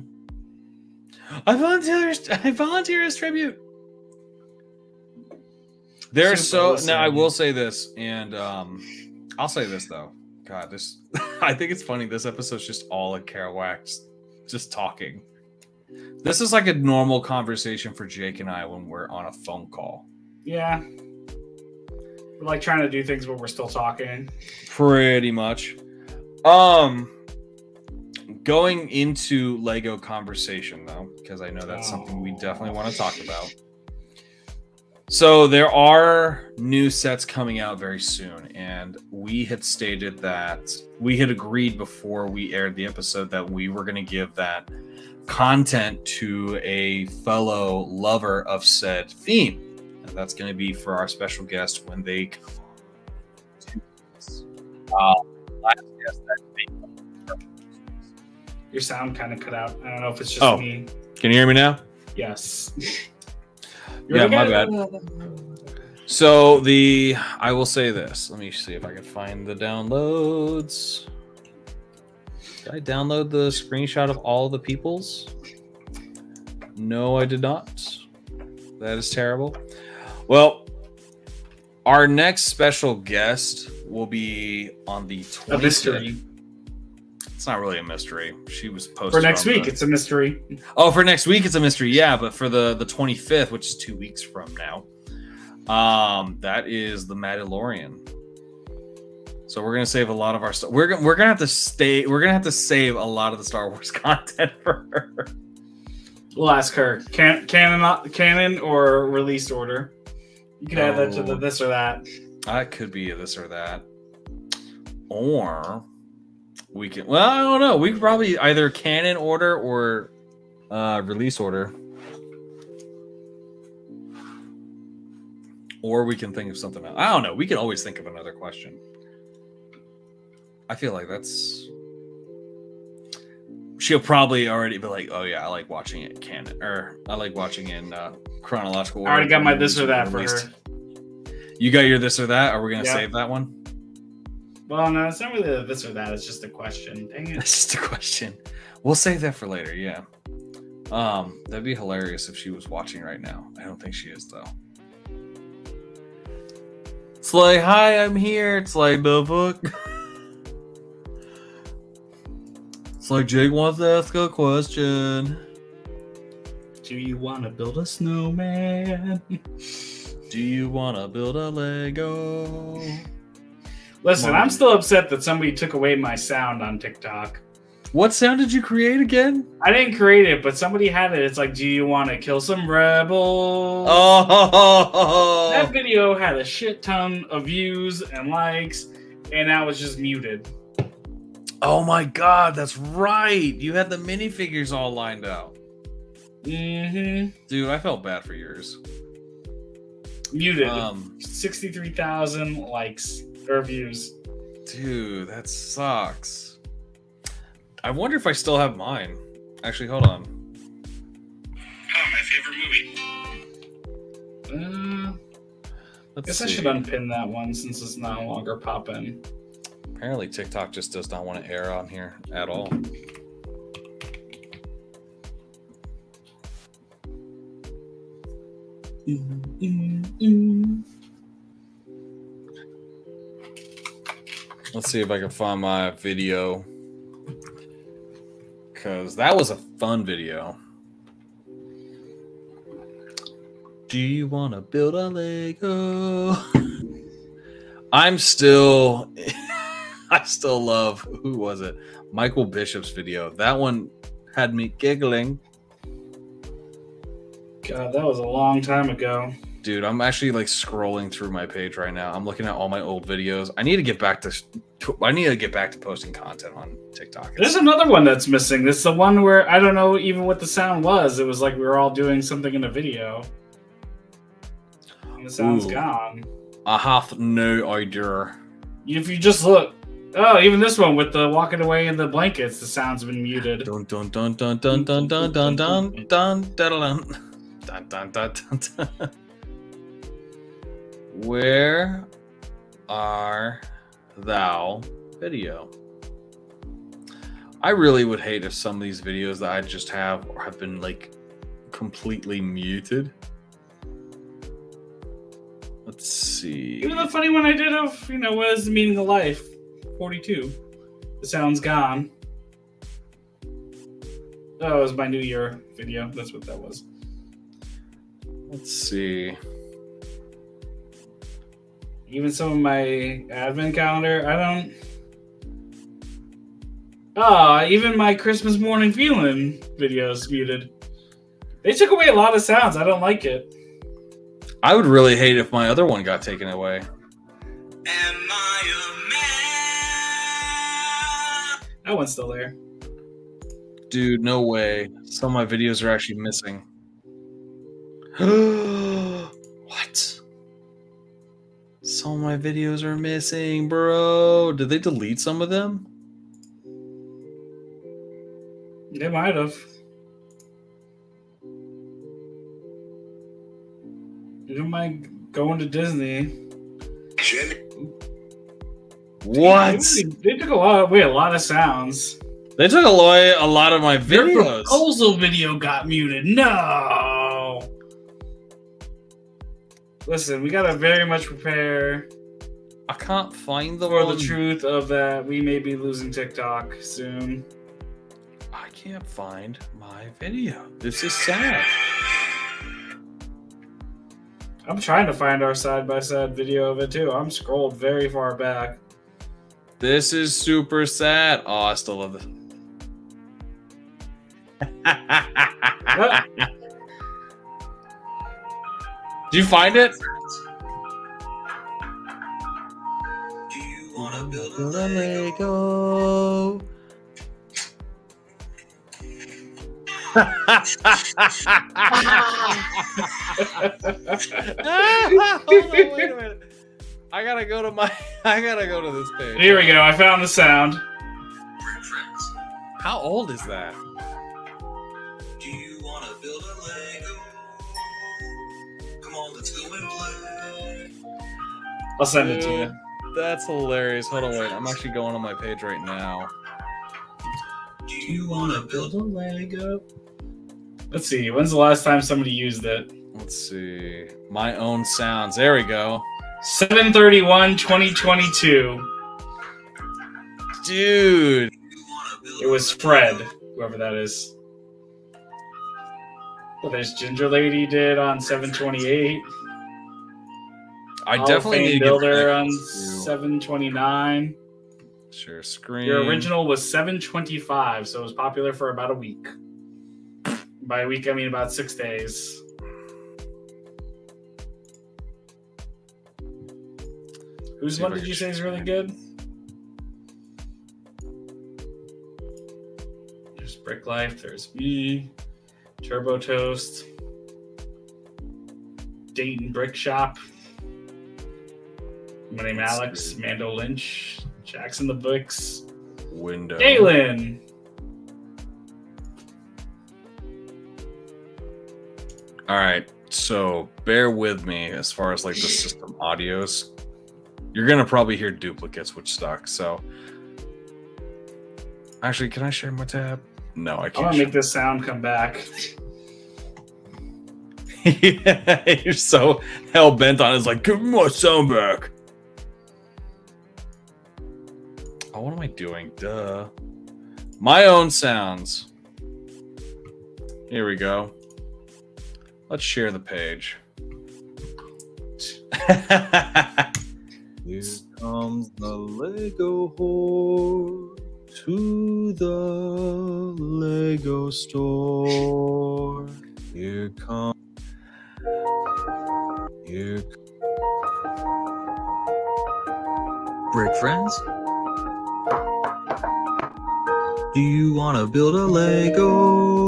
I volunteer. I volunteer as tribute. There's so now. I will say this, and um, I'll say this though. God, this. I think it's funny. This episode's just all of Kerouac just, just talking. This is like a normal conversation for Jake and I when we're on a phone call. Yeah. We're like trying to do things but we're still talking. Pretty much. Um going into Lego conversation though, because I know that's something we definitely want to talk about. So there are new sets coming out very soon, and we had stated that we had agreed before we aired the episode that we were going to give that content to a fellow lover of said theme. And that's going to be for our special guest when they come uh, last guest that they Your sound kind of cut out. I don't know if it's just Oh. me. Can you hear me now? Yes. Yeah, my bad. So the I will say this. Let me see if I can find the downloads. Did I download the screenshot of all the peoples? No, I did not. That is terrible. Well, our next special guest will be on the 25th. It's not really a mystery. She was posted For next week, the- it's a mystery. Oh, for next week it's a mystery, yeah. But for the the twenty fifth, which is two weeks from now, um, that is the Mandalorian. So we're gonna save a lot of our stuff. We're gonna we're gonna have to stay. We're gonna have to save a lot of the Star Wars content for her. We'll ask her. Can, canon, canon or release order? You can add that to the Oh. this or that. That could be a this or that, or we can. Well, I don't know. We could probably either canon order or uh, release order, or we can think of something else. I don't know. We can always think of another question. I feel like that's. She'll probably already be like, "Oh yeah, I like watching it canon, or I like watching in uh, chronological order." I already got my this or that are for her. You got your this or that? Are we gonna save that one? Well, no, it's not really a this or that. It's just a question. Dang it. That's just a question. We'll save that for later. Yeah. Um, that'd be hilarious if she was watching right now. I don't think she is though. It's like, hi, I'm here. It's like the book. It's like Jake wants to ask a question. Do you want to build a snowman? Do you want to build a Lego? Listen, Come. I'm still upset that somebody took away my sound on TikTok. What sound did you create again? I didn't create it, but somebody had it. It's like, do you want to kill some rebels? Oh, That video had a shit ton of views and likes, and that was just muted. oh my god, that's right. You had the minifigures all lined out. Mm-hmm. Dude, I felt bad for yours. Muted. Um, 63,000 likes or views. dude, that sucks. I wonder if I still have mine. Actually, hold on. Oh, my favorite movie. Uh, Let's guess I should unpin that one since it's no longer popping. Apparently, TikTok just does not want to air on here at all. Mm, mm, Let's see if I can find my video. Because that was a fun video. Do you want to build a Lego? I'm still. I still love. Who was it? Michael Bishop's video. That one had me giggling. God, that was a long time ago. Dude, I'm actually like scrolling through my page right now. I'm looking at all my old videos. I need to get back to. I need to get back to posting content on TikTok. There's another one that's missing. This is the one where I don't know even what the sound was. It was like we were all doing something in a video. And the sound's Ooh. gone. I have no idea. If you just look, oh, even this one with the walking away in the blankets, the sound's been muted. Dun dun dun dun dun dun dun dun dun dun dun dun dun dun dun dun dun. Where are thou video? I really would hate if some of these videos that I just have have been like completely muted. Let's see. Even the funny one I did of, you know, what is the meaning of life? 42. The sound's gone. Oh, it was my New Year video. That's what that was. Let's see. Even some of my advent calendar, I don't. Ah, even my Christmas morning feeling videos muted. They took away a lot of sounds. I don't like it. I would really hate if my other one got taken away. That one's still there. Dude, no way. Some of my videos are actually missing. what? Some of my videos are missing, bro. Did they delete some of them? They might have. Even my going to Disney. What? They, they took a lot away a lot of sounds. They took away a lot of my videos. proposal video got muted. No. Listen, we gotta very much prepare I can't find the for one. the truth of that we may be losing TikTok soon. I can't find my video. This is sad. I'm trying to find our side by side video of it too. I'm scrolled very far back. This is super sad. Oh, I still love this. Did you find it? wanna build a Build a Lego? Lego. Hold on, wait a minute. I gotta go to my. I gotta go to this page. Here we go. I found the sound. Brick friends, How old is that? I'll send it to you. That's hilarious. Hold on, wait. I'm actually going on my page right now. Do you wanna build a Lego? Let's see. When's the last time somebody used it? Let's see. My own sounds. There we go. 731 2022. Dude. Do you wanna build It was Fred, whoever that is. Well, there's Ginger Lady did on 728. I Hall definitely need to get Builder on 729. Share screen. Your original was 725, so it was popular for about a week. By a week, I mean about six days. Whose one did you say is really good? There's Brick Life, there's me, Turbo Toast, Dayton Brick Shop. My name Alex. Mando Lynch, Jackson the Books, window. Galen. All right. So bear with me as far as like the system audios. You're gonna probably hear duplicates, which sucks. So actually, can I share my tab? No, I can't. gonna make this sound come back. share- You're so hell bent on it. It's like, give me my sound back. What am I doing? Duh. My own sounds. Here we go. Let's share the page. Here comes the Lego horde to the Lego store. Here comes. Here. c- Brick friends? Do you wanna build a Lego?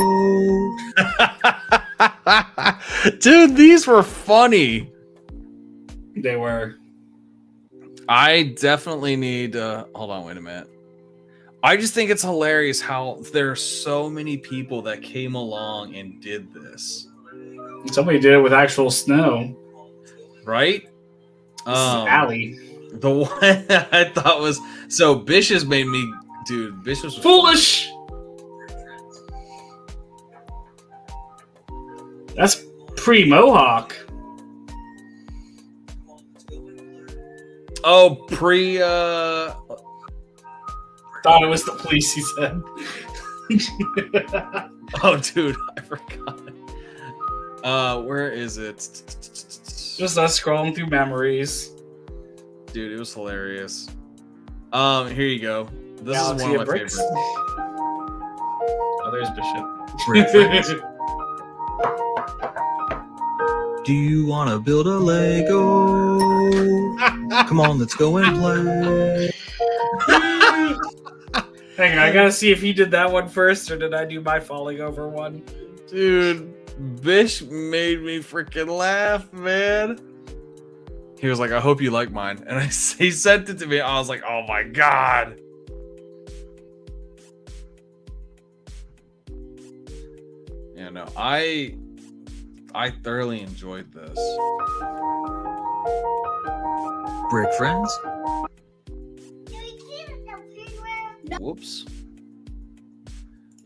Dude, these were funny. They were. I definitely need uh hold on, wait a minute. I just think it's hilarious how there are so many people that came along and did this, Somebody did it with actual snow. right? This is Um, Allie. the one I thought was so Bish has made me dude, Bish was Foolish! That's pre Mohawk. Oh, pre uh Thought it was the police, he said. oh dude, I forgot. Uh where is it? Just us scrolling through memories. Dude, it was hilarious. Um, here you go. This Galaxy is one of of my Bricks. favorites. Oh, there's Brick friends? Bishop. Do you wanna build a Lego? Come on, let's go and play. Hang on, I gotta see if he did that one first, or did I do my falling over one? Dude, Bish made me freaking laugh, man. He was like, I hope you like mine. And I, he sent it to me. I was like, oh my God. Yeah, no, I I thoroughly enjoyed this. Brick friends? Whoops.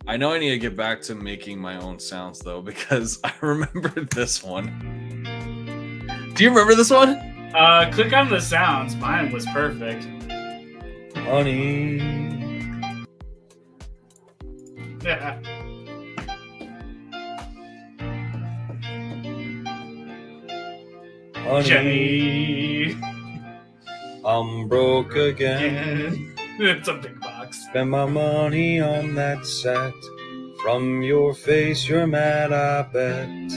I know I need to get back to making my own sounds though, because I remember this one. Do you remember this one? Uh, click on the sounds. Mine was perfect. Honey. Yeah. Honey. Jenny. I'm broke again. it's a big box. Spend my money on that set. From your face, you're mad, I bet.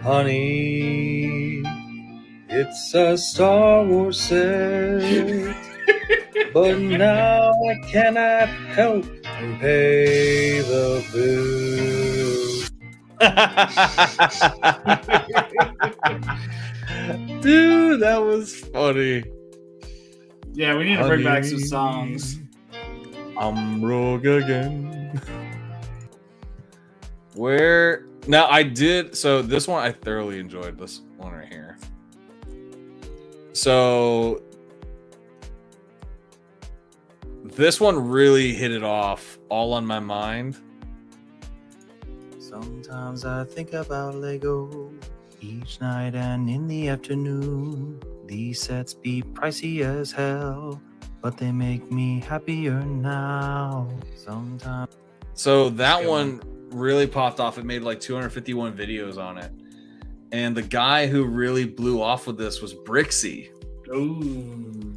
Honey, it's a Star Wars set. but now I cannot help and pay the bills. Dude, that was funny. Yeah, we need to bring back some songs. I'm rogue again. Where now I did so this one I thoroughly enjoyed this one right here. So this one really hit it off all on my mind. Sometimes I think about Lego each night and in the afternoon. These sets be pricey as hell, but they make me happier now. Sometimes. So that one really popped off. It made like 251 videos on it. And the guy who really blew off with this was Brixie. Ooh.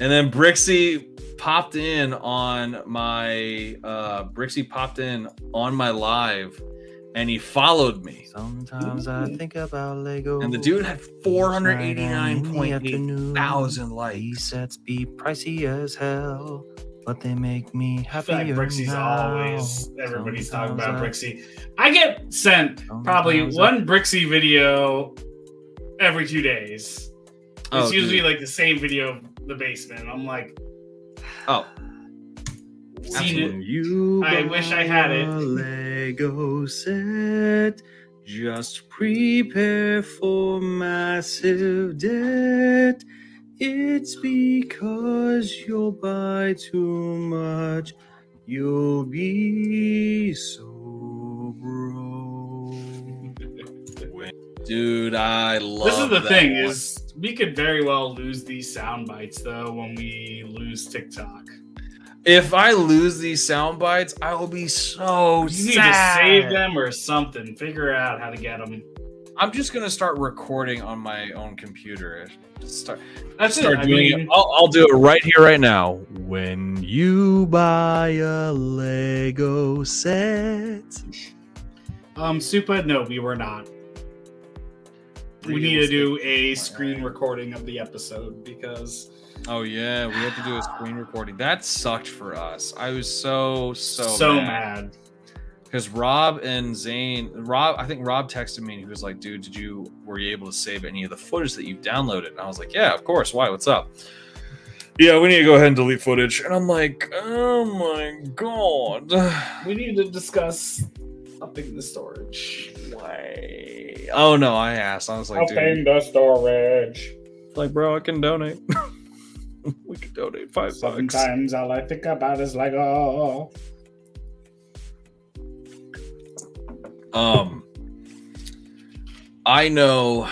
And then Brixie popped in on my uh Brixie popped in on my live and he followed me. Sometimes I think about Lego. And the dude had each night and in the 489.8 afternoon. thousand These sets be pricey as hell, but they make me happy. like Brixie's now. always everybody's talking about I- Brixie. I get sent probably Sometimes I- one Brixie video every two days. It's Oh, usually dude. like the same video of the basement. I'm like, Oh, seen it. You I wish I had it. Buy a Lego set. Just prepare for massive debt. It's because you'll buy too much. You'll be so broke. dude, I love this is the that thing one. is we could very well lose these sound bites though when we lose TikTok. If I lose these sound bites, I will be so sad. You need to save them or something. Figure out how to get them. I'm just gonna start recording on my own computer. Just Start That's start it. I mean, it. I'll, I'll do it right here, right now. When you buy a Lego set, Um, Supa, no, we were not. We need to do a screen recording of the episode because Oh yeah, we had to do a screen recording. That sucked for us. I was so so so, mad. because Rob and Zane, Rob, I think Rob texted me and he was like, "Dude, did you were you able to save any of the footage that you downloaded?" And I was like, "Yeah, of course. Why? What's up?" Yeah, we need to go ahead and delete footage. And I'm like, "Oh my god, We need to discuss upping the storage. why?" Oh no, I asked. I was like, "Dude, the storage. like, bro, I can donate. we can donate five bucks." Sometimes all I think about is like, oh, Um, I know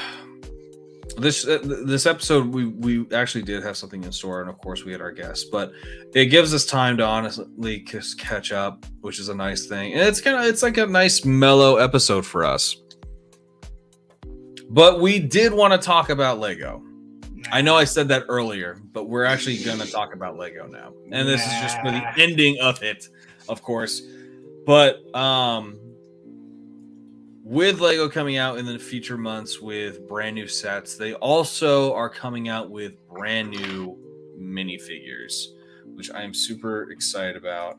this uh, this episode we we actually did have something in store, and of course we had our guests, but it gives us time to honestly just catch up, which is a nice thing, and it's kind of it's like a nice mellow episode for us. But we did want to talk about Lego. I know I said that earlier, but we're actually going to talk about Lego now. And this is just for the ending of it, of course. But um with Lego coming out in the future months with brand new sets, they also are coming out with brand new minifigures, which I am super excited about.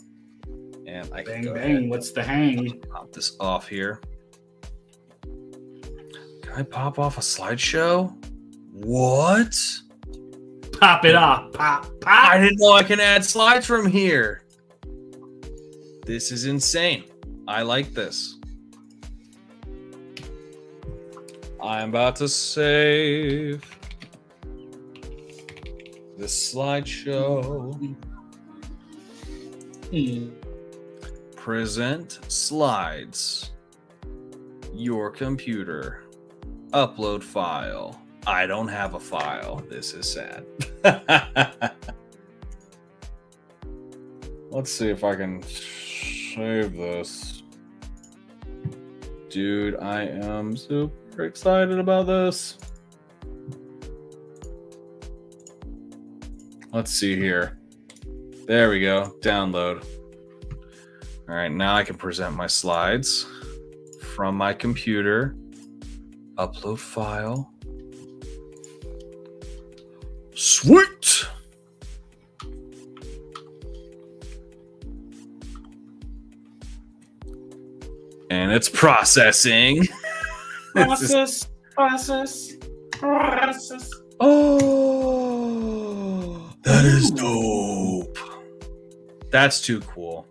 And I can bang go bang. What's the hang? pop this off here. Can I pop off a slideshow? What? Pop it off. Pop, pop. I didn't know I can add slides from here. This is insane. I like this. I'm about to save this slideshow. Hmm. Present slides. Your computer. Upload file. I don't have a file. This is sad. Let's see if I can save this. Dude, I am super excited about this. Let's see here. There we go. Download. All right, now I can present my slides from my computer. Upload file. Sweet. And it's processing. Process, process, process. Oh, that is dope. That's too cool.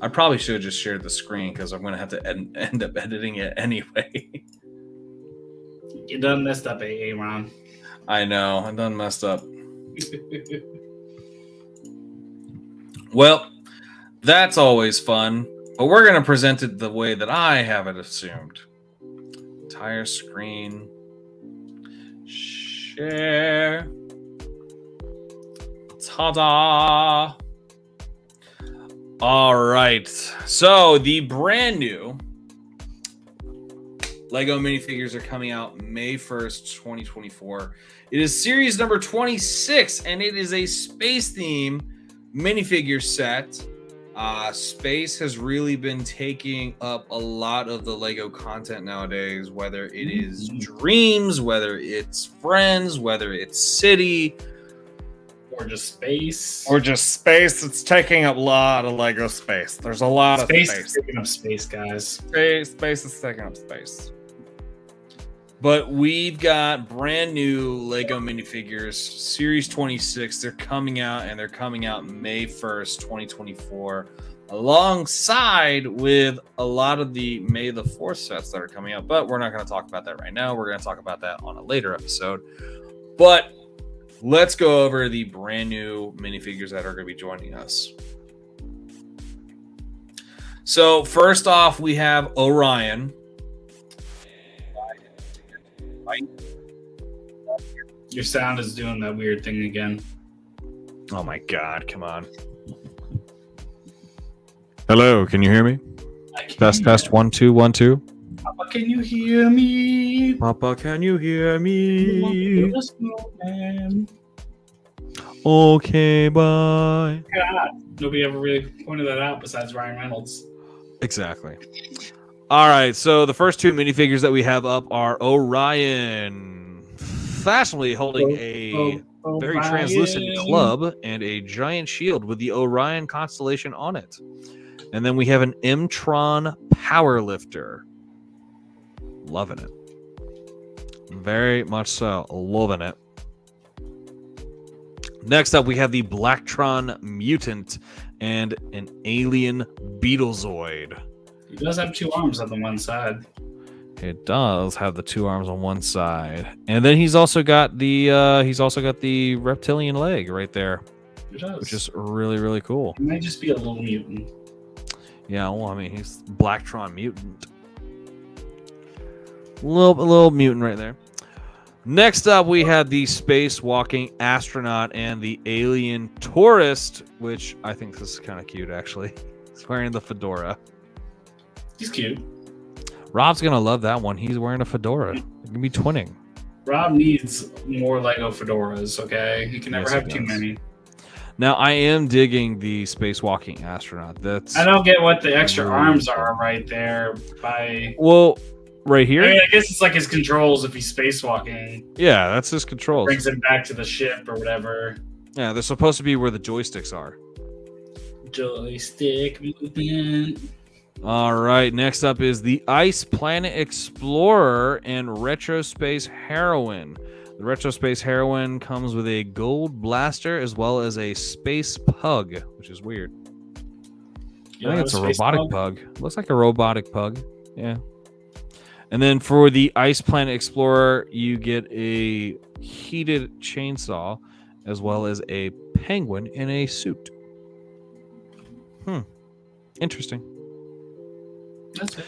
I probably should have just shared the screen because I'm going to have to end, end, up editing it anyway. you done messed up, eh, Aaron. I know. I'm done messed up. Well, that's always fun, but we're going to present it the way that I have it assumed. Entire screen. Share. Ta-da! All right. So the brand new Lego minifigures are coming out May 1st, 2024. It is series number 26, and it is a space theme minifigure set. Uh, space has really been taking up a lot of the Lego content nowadays, whether it is dreams, whether it's friends, whether it's city, or just space. or just space. It's taking up a lot of Lego space. There's a lot space of is space. taking up space, guys. Space, space is taking up space. But we've got brand new Lego minifigures, Series 26. They're coming out and they're coming out May 1st, 2024, alongside with a lot of the May the 4th sets that are coming out. But we're not going to talk about that right now. We're going to talk about that on a later episode. But let's go over the brand new minifigures that are going to be joining us. So, first off, we have Orion. Your sound is doing that weird thing again. Oh my god, come on. Hello, can you hear me? I can't Test, test, one, two, one, two. Papa, can you hear me? Papa, can you hear snowman. Okay, bye. God, nobody ever really pointed that out besides Ryan Reynolds. Exactly. All right, so the first two minifigures that we have up are Orion, fashionably holding oh, a Oh, oh very translucent club and a giant shield with the Orion constellation on it. And then we have an Mtron power lifter. Loving it. Very much so. Loving it. Next up, we have the Blacktron mutant and an alien Beetlezoid. He does have two arms on the one side. It does have the two arms on one side, and then he's also got the uh, he's also got the reptilian leg right there, He does. which is really really cool. he might just be a little mutant. Yeah, well, I mean, he's Blacktron mutant. Little, little mutant right there. Next up, we had the space walking astronaut and the alien tourist, which I think this is kind of cute actually. He's wearing the fedora. He's cute. Rob's gonna love that one. He's wearing a fedora. They're gonna be twinning. Rob needs more Lego fedoras. Okay, he can never Yes, have too many. Now, I am digging the spacewalking astronaut. That's I don't get what the extra Really arms cool. are right there. By well, right here. I here. mean, I guess it's like his controls if he's spacewalking. Yeah, that's his controls. Brings him back to the ship or whatever. Yeah, they're supposed to be where the joysticks are. Joystick movement. All right, next up is the Ice Planet Explorer and Retro Space Heroine. The Retro Space Heroine comes with a gold blaster as well as a space pug, which is weird. You I think it's a robotic pug? pug. Looks like a robotic pug. Yeah. And then for the Ice Planet Explorer, you get a heated chainsaw as well as a penguin in a suit. Hmm. Interesting. That's it.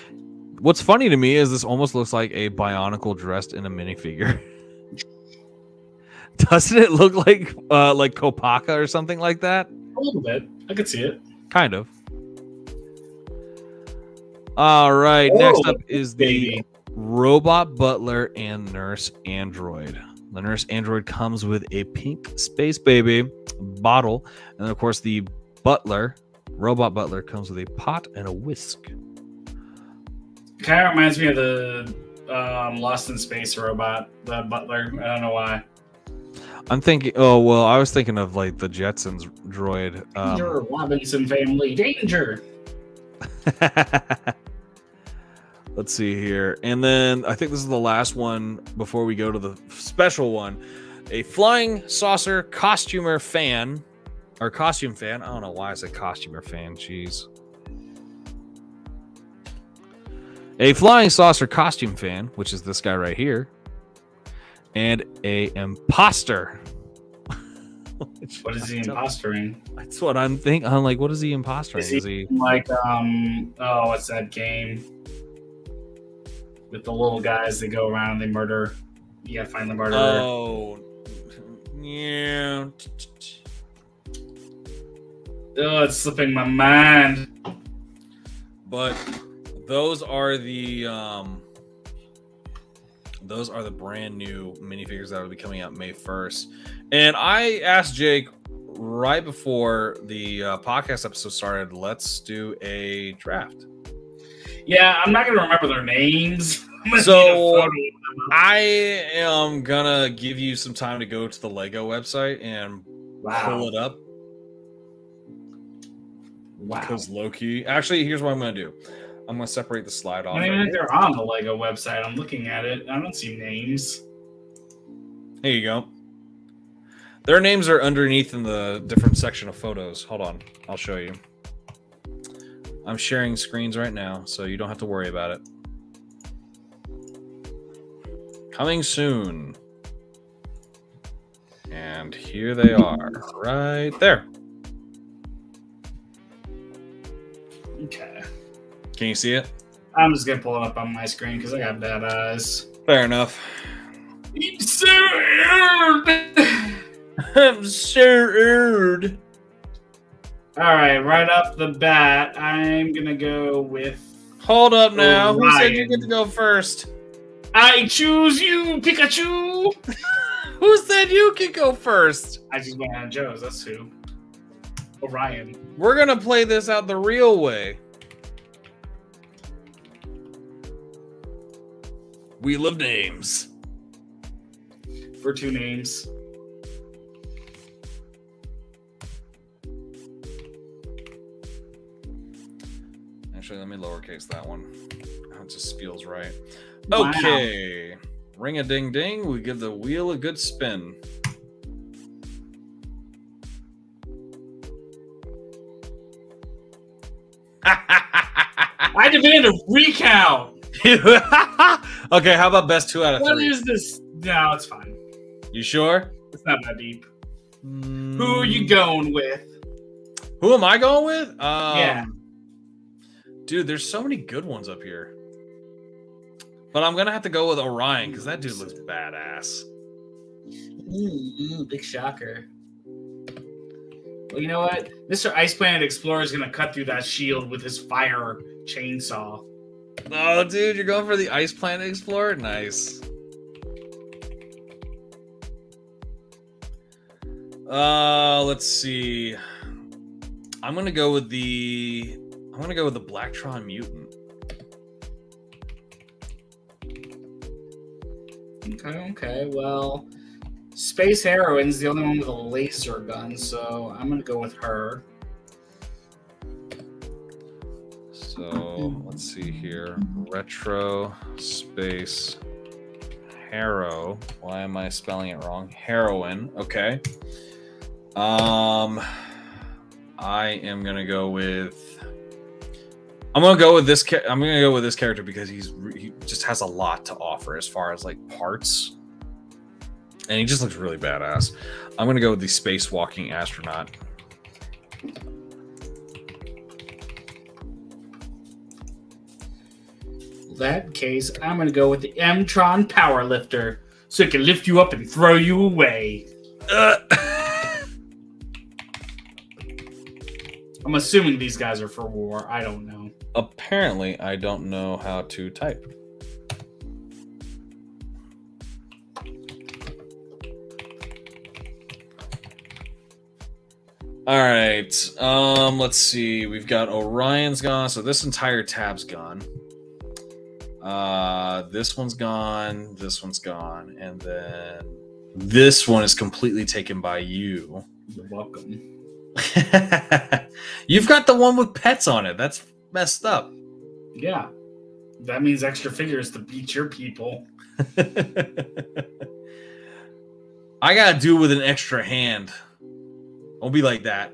What's funny to me is this almost looks like a Bionicle dressed in a minifigure. Doesn't it look like uh like Kopaka or something like that? A little bit. I could see it. Kind of. All right, next Oh, up is the robot butler and nurse android. The nurse android comes with a pink space baby bottle, and then of course the butler, robot butler, comes with a pot and a whisk. Kind of reminds me of the um, Lost in Space robot, the butler. I don't know why. I'm thinking. Oh well, I was thinking of like the Jetsons droid. Um, Robinson family, danger. Let's see here. And then I think this is the last one before we go to the special one. A flying saucer costumer fan or costume fan. I don't know why I said costumer fan. Jeez. A flying saucer costume fan, which is this guy right here, and a imposter. What is he impostering? That's what I'm thinking. I'm like, what is he impostering? Is he- Is he? Like, um, oh, what's that game with the little guys that go around and they murder? You gotta find the murderer. Oh, yeah. Oh, it's slipping my mind. But those are the um, those are the brand new minifigures that will be coming out May first. And I asked Jake right before the uh, podcast episode started, let's do a draft. Yeah, I'm not gonna remember their names. So- need a photo of them. I am gonna give you some time to go to the Lego website and wow, pull it up wow. because Loki. Actually, here's what I'm gonna do. I'm gonna separate the slide off. I don't right they're on the Lego website. I'm looking at it. I don't see names. Here you go. Their names are underneath in the different section of photos. Hold on, I'll show you. I'm sharing screens right now, so you don't have to worry about it. Coming soon. And here they are, right there. Okay. Can you see it? I'm just gonna pull it up on my screen because I got bad eyes. Fair enough. I'm so aired. I'm so Absurd. All right, right off the bat, I'm gonna go with Hold up now. Who said you get to go first? I choose you, Pikachu. Who said you can go first? I just went on Joe's. That's who. Orion. We're gonna play this out the real way. Wheel of names. for two names. Let me lowercase that one. It just feels right. Wow. Okay. Ring a ding ding. We give the wheel a good spin. I demand a recount. okay, how about best two out of What three? is this? No, it's fine. You sure? It's not that deep. Hmm. Who are you going with? Who am I going with? Um, Yeah. Dude, there's so many good ones up here. But I'm gonna have to go with Orion because that dude looks badass. Mm, big shocker. Well, you know what? Mr. Ice Planet Explorer is gonna cut through that shield with his fire chainsaw. Oh, dude, you're going for the Ice Planet Explorer? Nice. Uh, let's see. I'm gonna go with the. I'm gonna go with the Blacktron Mutant. Okay, okay. Well, Space Heroine's the only one with a laser gun, so I'm gonna go with her. So let's see here. Retro Space Harrow. Why am I spelling it wrong? Heroin. Okay. Um, I am gonna go with. I'm gonna go with this. I'm gonna go with this character because he's he just has a lot to offer as far as like parts, and he just looks really badass. I'm gonna go with the spacewalking astronaut. That case, I'm gonna go with the Mtron Power Lifter, so it can lift you up and throw you away. Uh, I'm assuming these guys are for war. I don't know. Apparently, I don't know how to type. All right. Um, let's see. We've got Orion's gone, so this entire tab's gone. Uh, this one's gone. This one's gone, and then this one is completely taken by you. You're welcome. You've got the one with pets on it. That's messed up. Yeah. That means extra figures to beat your people. I gotta do with an extra hand. I'll be like that.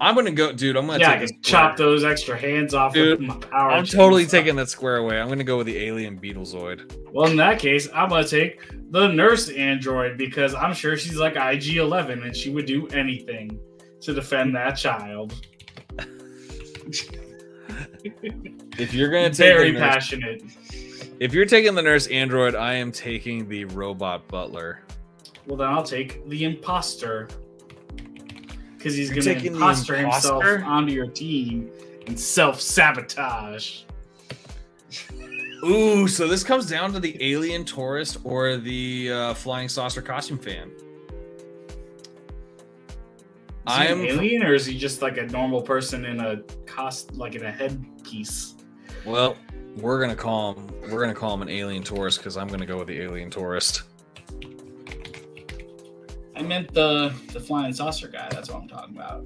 I'm gonna go, dude. I'm gonna Yeah, I take can chop those extra hands off Dude, with my power. I'm totally chainsaw. taking that square away. I'm gonna go with the alien Beetlezoid. Well, in that case, I'm gonna take the nurse android because I'm sure she's like IG-11 and she would do anything to defend that child. If you're gonna take Very the nurse, passionate. if you're taking the nurse android, I am taking the robot butler. Well, then I'll take the imposter because he's You're gonna taking imposter himself onto your team and self sabotage. Ooh, so this comes down to the alien tourist or the uh, flying saucer costume fan. Is he I an am alien, or is he just like a normal person in a cost, like in a headpiece? well. We're gonna call him. We're gonna call him an alien tourist because I'm gonna go with the alien tourist. I meant the the flying saucer guy. That's what I'm talking about.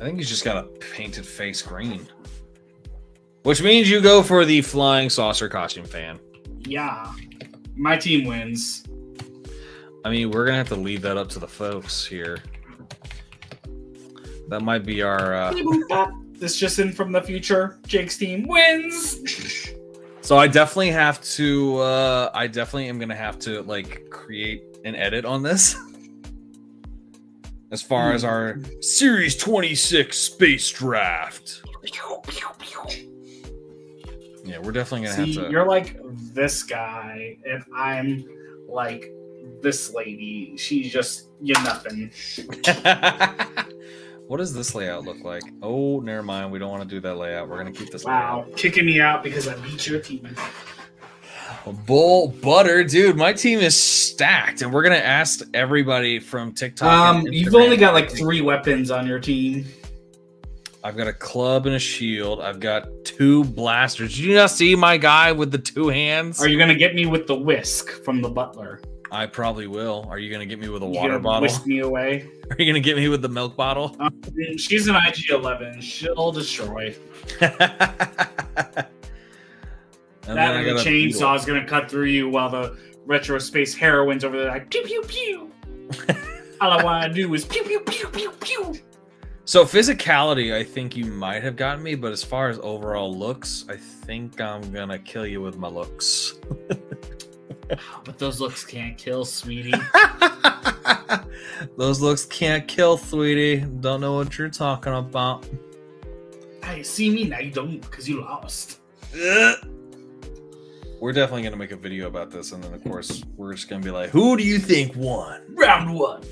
I think he's just got a painted face green, which means you go for the flying saucer costume fan. Yeah, my team wins. I mean, we're gonna have to leave that up to the folks here. That might be our. Uh, This just in from the future. Jake's team wins. so I definitely have to. Uh, I definitely am gonna have to like create an edit on this. As far as our Series 26 space draft. Yeah, we're definitely gonna See, have to. you're like this guy, and I'm like this lady. She's just you nothing. what does this layout look like? Oh, never mind. We don't want to do that layout. We're gonna keep this Wow, kicking me out because I beat your team. Bull butter, dude. My team is stacked, and we're gonna ask everybody from TikTok. Um, you've only got like three weapons on your team. I've got a club and a shield. I've got two blasters. Did you not see my guy with the two hands? Are you gonna get me with the whisk from the butler? I probably will. Are you gonna get me with a You water bottle? Whisk me away. Are you gonna get me with the milk bottle? Um, she's an IG-11. She'll destroy. and that and the chainsaw is gonna cut through you while the retro space heroines over there like pew pew pew. All I want to do is pew pew pew pew pew. So physicality, I think you might have gotten me, but as far as overall looks, I think I'm gonna kill you with my looks. But those looks can't kill, sweetie. Those looks can't kill, sweetie. Don't know what you're talking about. hey, see me now you don't because you lost. We're definitely gonna make a video about this, and then of course we're just gonna be like, "Who do you think won?" Round one.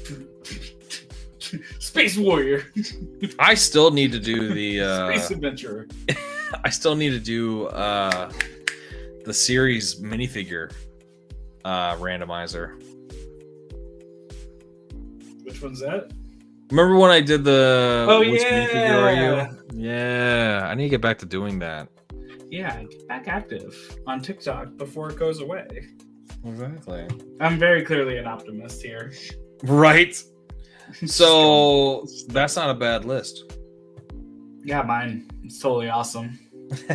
Space warrior. I still need to do the. Uh, Space adventurer. I still need to do uh, the series minifigure uh, randomizer. Which one's that? Remember when I did the Oh, which minifigure are yeah. you? Yeah, I need to get back to doing that. Yeah, get back active on TikTok before it goes away. Exactly. I'm very clearly an optimist here. Right. So that's not a bad list. Yeah, mine. It's totally awesome.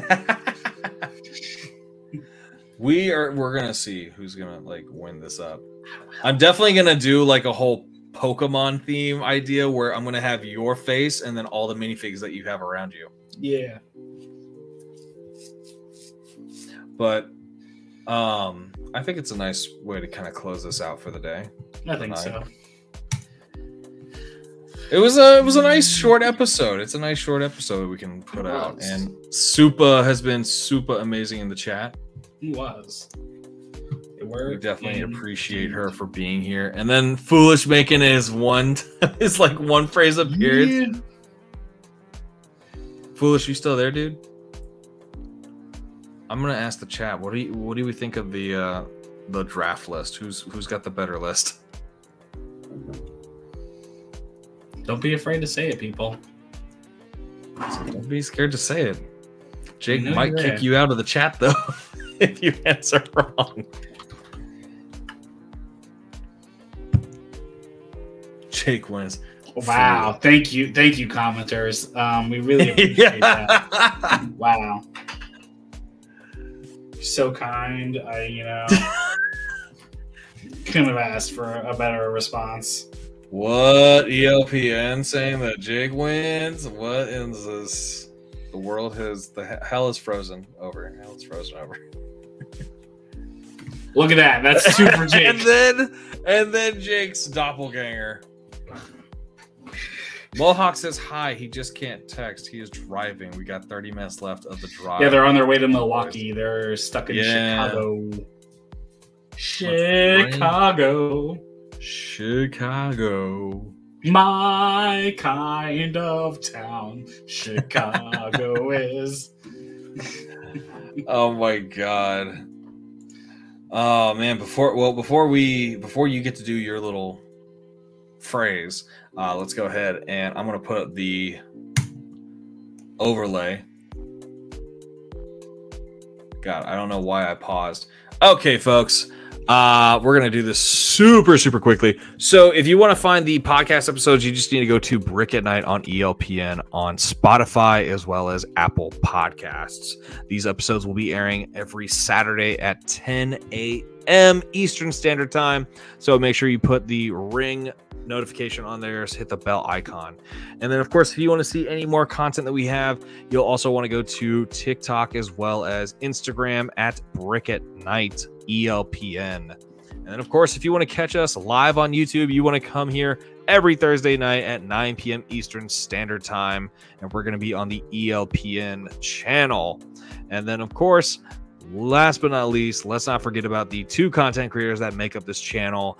we are we're gonna see who's gonna like win this up. I'm definitely gonna do like a whole Pokemon theme idea where I'm gonna have your face and then all the minifigs that you have around you. Yeah. But um I think it's a nice way to kind of close this out for the day. I think so. It was a it was a nice short episode. It's a nice short episode we can put out. And Supa has been super amazing in the chat. He was. We definitely in- appreciate her for being here. And then Foolish making his one his like one phrase appearance. Foolish, you still there, dude? I'm gonna ask the chat. What do you what do we think of the uh the draft list? Who's who's got the better list? Don't be afraid to say it, people. Don't be scared to say it. Jake might kick you out of the chat though if you answer wrong. Jake wins. Wow. Thank you. Thank you, commenters. Um, we really appreciate that. Wow. so kind. I, you know, couldn't have asked for a better response. What ELPN saying that Jake wins? What is this? The world has the hell is frozen over. Hell is frozen over. Look at that. That's two for and Jake. then and then Jake's doppelganger. Mohawk says hi. He just can't text. He is driving. We got 30 minutes left of the drive. yeah, they're on their way to Milwaukee. They're stuck in Yeah. Chicago. Chicago. Chicago. My kind of town. Chicago is. Oh my god. Oh man, before well before we before you get to do your little phrase, uh, let's go ahead and I'm gonna put the overlay. God, I don't know why I paused. Okay, folks. Uh, we're gonna do this super, super quickly. So, if you want to find the podcast episodes, you just need to go to Brick at Night on ELPN on Spotify as well as Apple Podcasts. These episodes will be airing every Saturday at 10 a.m. Eastern Standard Time. So make sure you put the ring notification on there, so hit the bell icon. And then, of course, if you want to see any more content that we have, you'll also want to go to TikTok as well as Instagram at Brick at Night ELPN. And then, of course, if you want to catch us live on YouTube, you want to come here every Thursday night at 9 p.m. Eastern Standard Time. And we're going to be on the ELPN channel. And then, of course, last but not least, let's not forget about the two content creators that make up this channel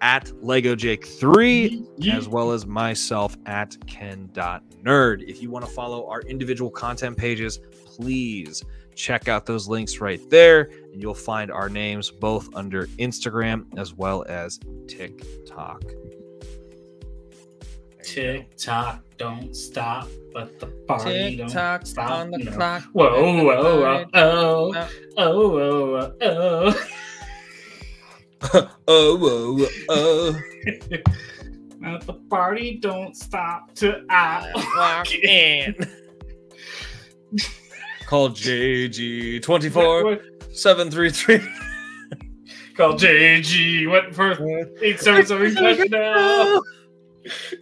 at Lego Jake 3 as well as myself at ken.nerd. If you want to follow our individual content pages, please check out those links right there, and you'll find our names both under Instagram as well as TikTok. There you Tick tock, don't stop, but the party Tick don't stop. on the no. clock. Whoa, oh. oh, whoa, whoa, oh, oh, oh, oh, oh, oh, oh. Now the party don't stop till I walk in. Call JG24 What- 733. Call JG. What for? Eight seven seven cash now.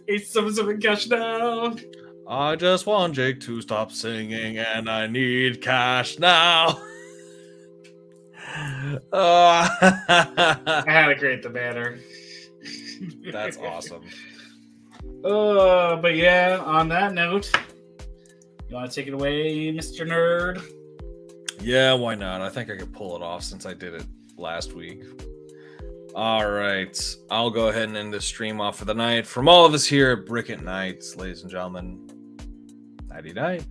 Eight seven seven cash now. I just want Jake to stop singing and I need cash now. I had to create the banner. that's awesome. Uh, but yeah, on that note, you want to take it away, Mr. Nerd? Yeah, why not? I think I could pull it off since I did it last week. All right. I'll go ahead and end this stream off for the night. From all of us here at Brick at Night, ladies and gentlemen, nighty night.